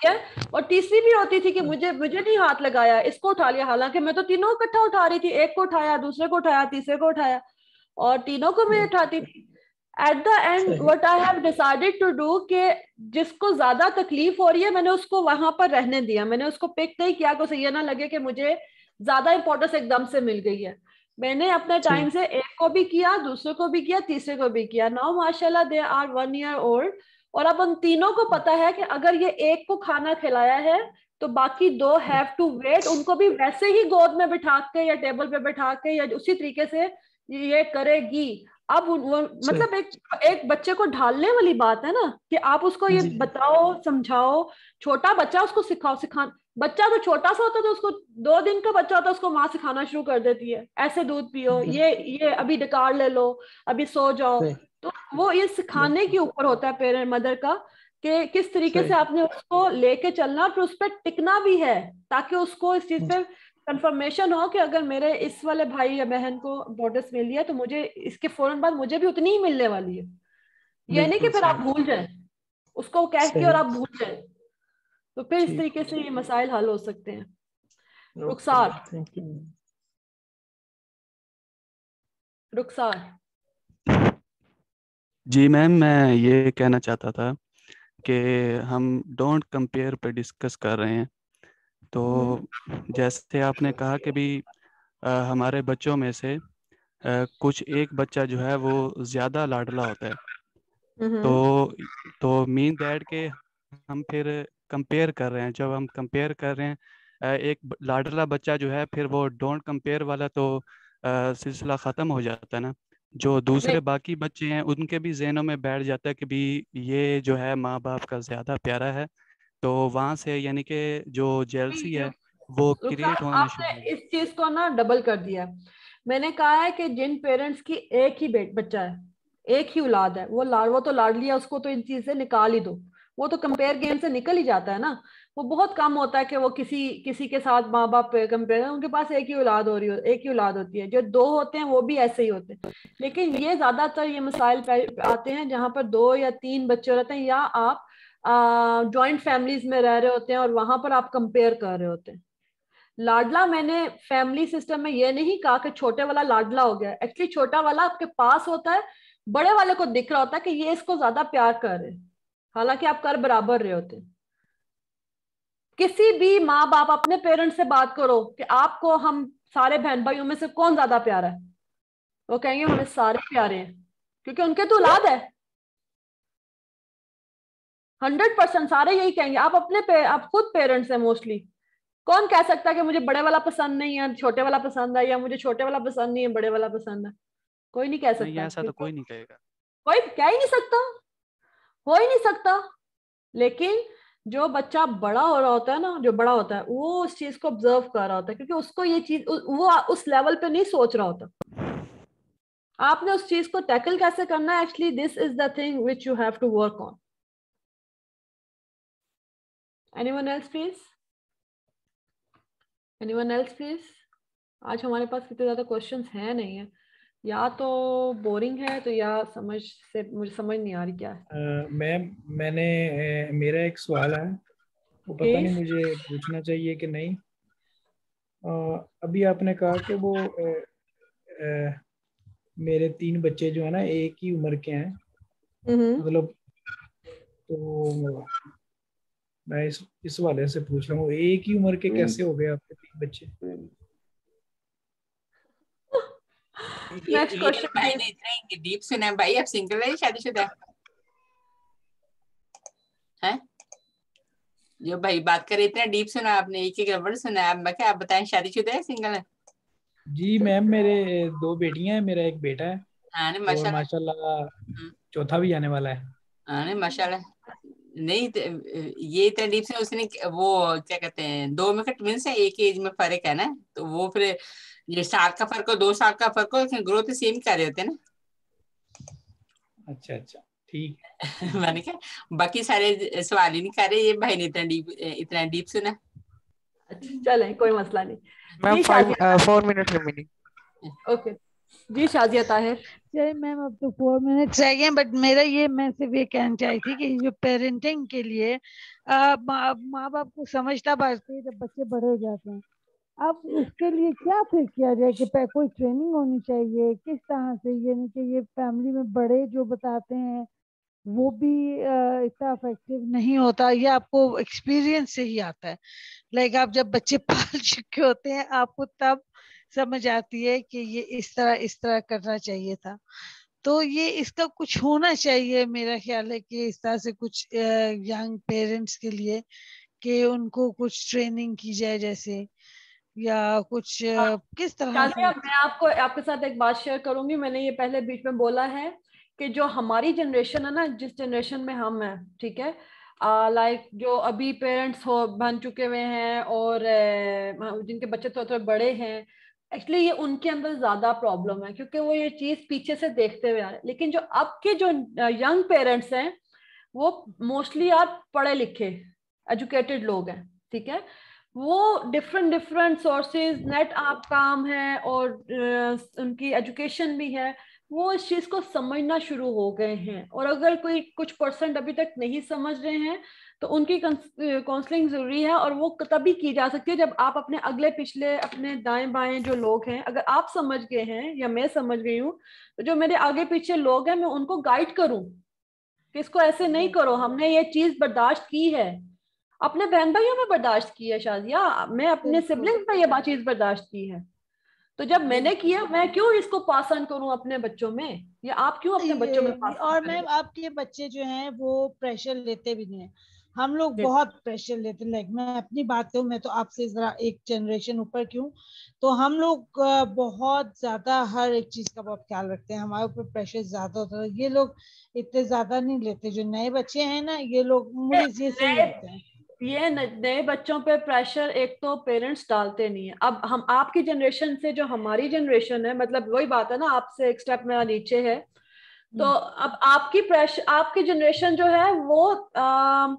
[SPEAKER 1] है? और तीसरी भी होती थी कि मुझे मुझे नहीं हाथ लगाया इसको उठा लिया। हालाँकि मैं तो तीनों इकट्ठा उठा रही थी एक को उठाया दूसरे को उठाया तीसरे को उठाया और तीनों को मैं उठाती। थी at the end what I have decided to do कि जिसको ज़्यादा तकलीफ़ हो रही है मैंने उसको वहाँ पर रहने दिया। मैंने उसको पिक नहीं किया कि उसे ये ना लगे कि मुझे ज़्यादा इंपॉर्टेंस एकदम से मिल गई है। मैंने अपने टाइम से एक को भी किया दूसरे को भी किया तीसरे को भी किया। नाउ माशाल्लाह they are one year old और अब उन तीनों को पता है कि अगर ये एक को खाना खिलाया है तो बाकी दो हैव टू वेट उनको भी वैसे ही गोद में बिठा के या टेबल पे बिठा के या उसी तरीके से ये करेगी। अब वो मतलब एक एक बच्चे को ढालने वाली बात है ना कि आप उसको ये बताओ समझाओ। छोटा बच्चा उसको सिखाओ सिखा बच्चा तो छोटा सा होता है तो उसको दो दिन का बच्चा होता है उसको माँ सिखाना शुरू कर देती है। ऐसे दूध पियो ये ये अभी डकार ले लो अभी सो जाओ। तो वो ये सिखाने के ऊपर होता है पेरेंट मदर का कि किस तरीके से आपने उसको लेके चलना फिर उस पर टिकना भी है ताकि उसको इस चीज़ पे कंफर्मेशन हो कि अगर मेरे इस वाले भाई या बहन को इम्पोर्टेंस मिल लिया तो मुझे इसके फ़ौरन बाद मुझे भी उतनी ही मिलने वाली है। ये नहीं कि फिर आप भूल जाए। उसको कह के और आप भूल जाए। तो फिर इस तरीके से ये मसाइल हल हो सकते हैं। रुखसार। रुखसार।
[SPEAKER 9] जी मैम मैं ये कहना चाहता था कि हम डोंट कंपेयर पे डिस्कस कर रहे हैं। तो हम्म। जैसे आपने कहा कि भी आ, हमारे बच्चों में से आ, कुछ एक बच्चा जो है वो ज़्यादा लाडला होता है। तो तो मीन दैट के हम फिर कंपेयर कर रहे हैं। जब हम कंपेयर कर रहे हैं एक लाडला बच्चा जो है फिर वो डोंट कंपेयर वाला तो सिलसिला ख़त्म हो जाता है ना। जो दूसरे बाकी बच्चे हैं उनके भी जहनों में बैठ जाता है कि भी ये जो है माँ बाप का ज़्यादा प्यारा है। तो वहाँ से यानी कि जो जेलसी है वो क्रिएट होना
[SPEAKER 1] शुरू इस चीज़ को ना डबल कर दिया। मैंने कहा है कि जिन पेरेंट्स की एक ही बच्चा है एक ही औलाद है वो लाड़ वो तो लाड़ लिया उसको तो इन चीज़ से निकाल ही दो। वो तो कंपेयर गेम से निकल ही जाता है ना। वो बहुत कम होता है कि वो किसी किसी के साथ माँ बाप कंपेयर उनके पास एक ही औलाद हो रही हो, एक ही औलाद होती है। जो दो होते हैं, वो भी ऐसे ही होते हैं। लेकिन ये ज़्यादातर ये मसाइल आते हैं, जहाँ पर दो या तीन बच्चे रहते हैं, या आप जॉइंट फैमिलीज़ में रह रहे होते हैं और वहाँ पर आप कंपेयर कर रहे होते हैं। लाडला मैंने फैमिली सिस्टम में ये नहीं कहा कि छोटे वाला लाडला हो गया। एक्चुअली छोटा वाला आपके पास होता है, बड़े वाले को दिख रहा होता है कि ये इसको ज़्यादा प्यार कर रहे हालाँकि आप कर बराबर रहे होते। किसी भी माँ बाप अपने पेरेंट्स से बात करो कि आपको हम सारे बहन भाइयों में से कौन ज़्यादा प्यारा है? वो कहेंगे हमें सारे प्यारे हैं। क्योंकि उनके तो औलाद है। हंड्रेड परसेंट सारे यही कहेंगे आप अपने पे आप खुद पेरेंट्स हैं मोस्टली। कौन कह सकता है कि मुझे बड़े वाला पसंद नहीं है छोटे वाला पसंद है या मुझे छोटे वाला पसंद नहीं है बड़े वाला पसंद है? कोई नहीं कह सकता नहीं,
[SPEAKER 9] ऐसा तो कोई नहीं कहेगा।
[SPEAKER 1] कोई कह ही नहीं सकता। हो ही नहीं सकता। लेकिन जो बच्चा बड़ा हो रहा होता है ना, जो बड़ा होता है, वो उस चीज़ को ऑब्ज़र्व कर रहा होता है, क्योंकि उसको ये चीज़ वो उस लेवल पे नहीं सोच रहा होता। आपने उस चीज़ को टैकल कैसे करना है? Actually this is the thing which you have to work on anyone else, please? Anyone else, please? आज हमारे पास कितने ज़्यादा क्वेश्चंस हैं नहीं है। या तो बोरिंग है तो या समझ से मुझे समझ नहीं आ रही क्या है।
[SPEAKER 10] मैम मैंने मेरा एक सवाल है। वो पता नहीं मुझे पूछना चाहिए कि नहीं। आ, अभी आपने कहा कि वो आ, आ, मेरे तीन बच्चे जो है ना एक ही उम्र के हैं। मतलब तो मैं इस इस वाले से पूछ रहा हूँ एक ही उम्र के कैसे हो गए आपके तीन बच्चे?
[SPEAKER 11] नेक्स्ट क्वेश्चन भाई ने इतना डीप सुना है भाई आप सिंगल है शादीशुदा है जो भाई बात करे इतना डीप सुना आपने एक एक वर्ड सुना है मैं क्या आप बताएँ शादीशुदा है सिंगल है
[SPEAKER 10] जी मैम मेरे दो बेटियाँ हैं मेरा एक बेटा है
[SPEAKER 11] हाँ माशाल्लाह
[SPEAKER 10] माशाल्लाह चौथा भी आने वाला है।
[SPEAKER 11] हाँ माशाल्लाह नहीं ये इतना डीप से उसने वो क्या कहते हैं दो में ट्विंस है एक एज में फ़र्क है ना? तो वो फिर ये साल का फ़र्क हो दो साल का फ़र्क हो लेकिन ग्रोथ सेम कर रहे होते हैं ना।
[SPEAKER 10] अच्छा अच्छा ठीक। (laughs)
[SPEAKER 11] मैंने कहा बाकी सारे सवाल ही नहीं कर रहे ये भाई ने इतना डीप इतना डीप सुना।
[SPEAKER 1] चले कोई मसला नहीं।
[SPEAKER 12] Ma'am four minute remaining
[SPEAKER 1] okay. जी शाजिया ताहिर।
[SPEAKER 13] चलिए मैम अब तो फोर मिनट्स रह गए बट मेरा ये मैं सिर्फ़ ये कहना चाहती थी कि जो पेरेंटिंग के लिए माँ बाप को समझता बाजते जब बच्चे बड़े हो जाते हैं अब उसके लिए क्या फिर किया जाए कि कोई ट्रेनिंग होनी चाहिए? किस तरह से? ये नहीं कि ये फैमिली में बड़े जो बताते हैं, वो भी इतना अफेक्टिव नहीं होता। ये आपको एक्सपीरियंस से ही आता है। लाइक आप जब बच्चे (laughs) पाल चुके होते हैं, आपको तब समझ आती है कि ये इस तरह इस तरह करना चाहिए था। तो ये इसका कुछ होना चाहिए मेरा ख्याल है कि इस तरह से कुछ यंग पेरेंट्स के लिए कि उनको कुछ ट्रेनिंग की जाए जैसे। या कुछ हाँ, किस तरह
[SPEAKER 1] से? मैं आपको आपके साथ एक बात शेयर करूँगी। मैंने ये पहले बीच में बोला है कि जो हमारी जनरेशन है ना जिस जनरेशन में हम हैं ठीक है? लाइक like जो अभी पेरेंट्स हो बन चुके हुए हैं और जिनके बच्चे थोड़े थोड़े बड़े हैं एक्चुअली ये उनके अंदर ज़्यादा प्रॉब्लम है क्योंकि वो ये चीज़ पीछे से देखते हुए आ रहे हैं। लेकिन जो अब के जो यंग पेरेंट्स हैं वो मोस्टली आप पढ़े लिखे एजुकेटेड लोग हैं ठीक है? वो डिफरेंट डिफरेंट सोर्सेज नेट आप काम है और उनकी एजुकेशन भी है वो इस चीज़ को समझना शुरू हो गए हैं। और अगर कोई कुछ परसेंट अभी तक नहीं समझ रहे हैं तो उनकी काउंसलिंग ज़रूरी है और वो तभी की जा सकती है जब आप अपने अगले पिछले अपने दाएँ बाएँ जो लोग हैं अगर आप समझ गए हैं या मैं समझ गई हूँ तो जो मेरे आगे पीछे लोग हैं मैं उनको गाइड करूँ कि इसको ऐसे नहीं करो हमने ये चीज़ बर्दाश्त की है। अपने बहन भाइयों में बर्दाश्त की है शादिया मैं अपने सिबलिंग में ये चीज़ बर्दाश्त की है। तो जब मैंने किया मैं क्यों इसको पास ऑन करूँ अपने बच्चों में? या आप क्यों अपने बच्चों में पास
[SPEAKER 13] और मैम आपके बच्चे जो हैं वो प्रेशर लेते भी नहीं है। हम लोग बहुत प्रेशर लेते लाइक मैं अपनी बात करूँ मैं तो आपसे जरा एक जनरेशन ऊपर क्यों तो हम लोग बहुत ज़्यादा हर एक चीज़ का बहुत ख्याल रखते हैं। हमारे ऊपर प्रेशर ज़्यादा होता है। ये लोग इतने ज़्यादा नहीं लेते। जो नए बच्चे हैं ना ये लोग मुझे ये सही लगते हैं।
[SPEAKER 1] ये नए बच्चों पे प्रेशर एक तो पेरेंट्स डालते नहीं है। अब हम आपकी जनरेशन से जो हमारी जनरेशन है मतलब वही बात है ना आपसे एक स्टेप मेरा नीचे है। तो हम्म। अब आपकी प्रेशर आपकी जनरेशन जो है वो आ,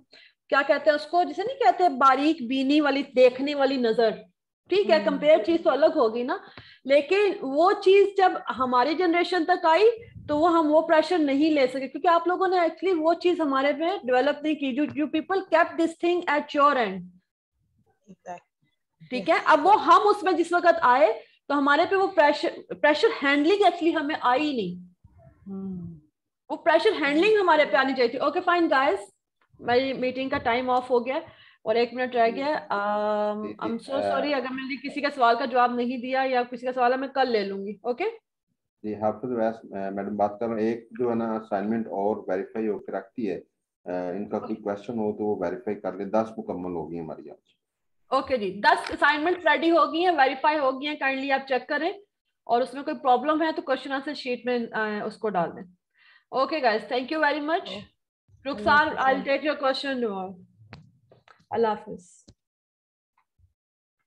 [SPEAKER 1] क्या कहते हैं उसको जिसे नहीं कहते बारीक बीनी वाली देखने वाली नज़र। ठीक है कंपेयर हम्म। चीज़ तो अलग होगी ना लेकिन वो चीज़ जब हमारी जनरेशन तक आई तो वो हम वो प्रेशर नहीं ले सके क्योंकि आप लोगों ने एक्चुअली वो चीज़ हमारे में डेवलप नहीं की जो you people cap this thing at your end ठीक है अब वो हम उसमें जिस वक्त आए तो हमारे पे वो प्रेशर प्रेशर हैंडलिंग एक्चुअली हमें आई नहीं। hmm. वो प्रेशर हैंडलिंग हमारे पे आनी चाहिए थी। ओके फाइन गाइस मेरी मीटिंग का टाइम ऑफ़ हो गया। और एक मिनट रह गया। आई एम सो सॉरी अगर मैंने किसी का सवाल का जवाब नहीं दिया या किसी का सवाल है मैं कल ले लूँगी ओके
[SPEAKER 2] जी हाफिज वैस मैडम बात कर रहे हैं एक जो है ना असाइनमेंट और वेरीफाई होकर रखती है इनका कोई क्वेश्चन हो तो वो वेरीफाई कर ले दस मुकम्मल होगी हमारी आज
[SPEAKER 1] ओके जी दस असाइनमेंट रेडी हो गई हैं वेरीफाई हो गई हैं काइंडली आप चेक करें और उसमें कोई प्रॉब्लम है तो क्वेश्चन आंसर शीट में उसको डाल दें। Okay guys thank you very much Rukhsar I take your question. Allah Hafiz.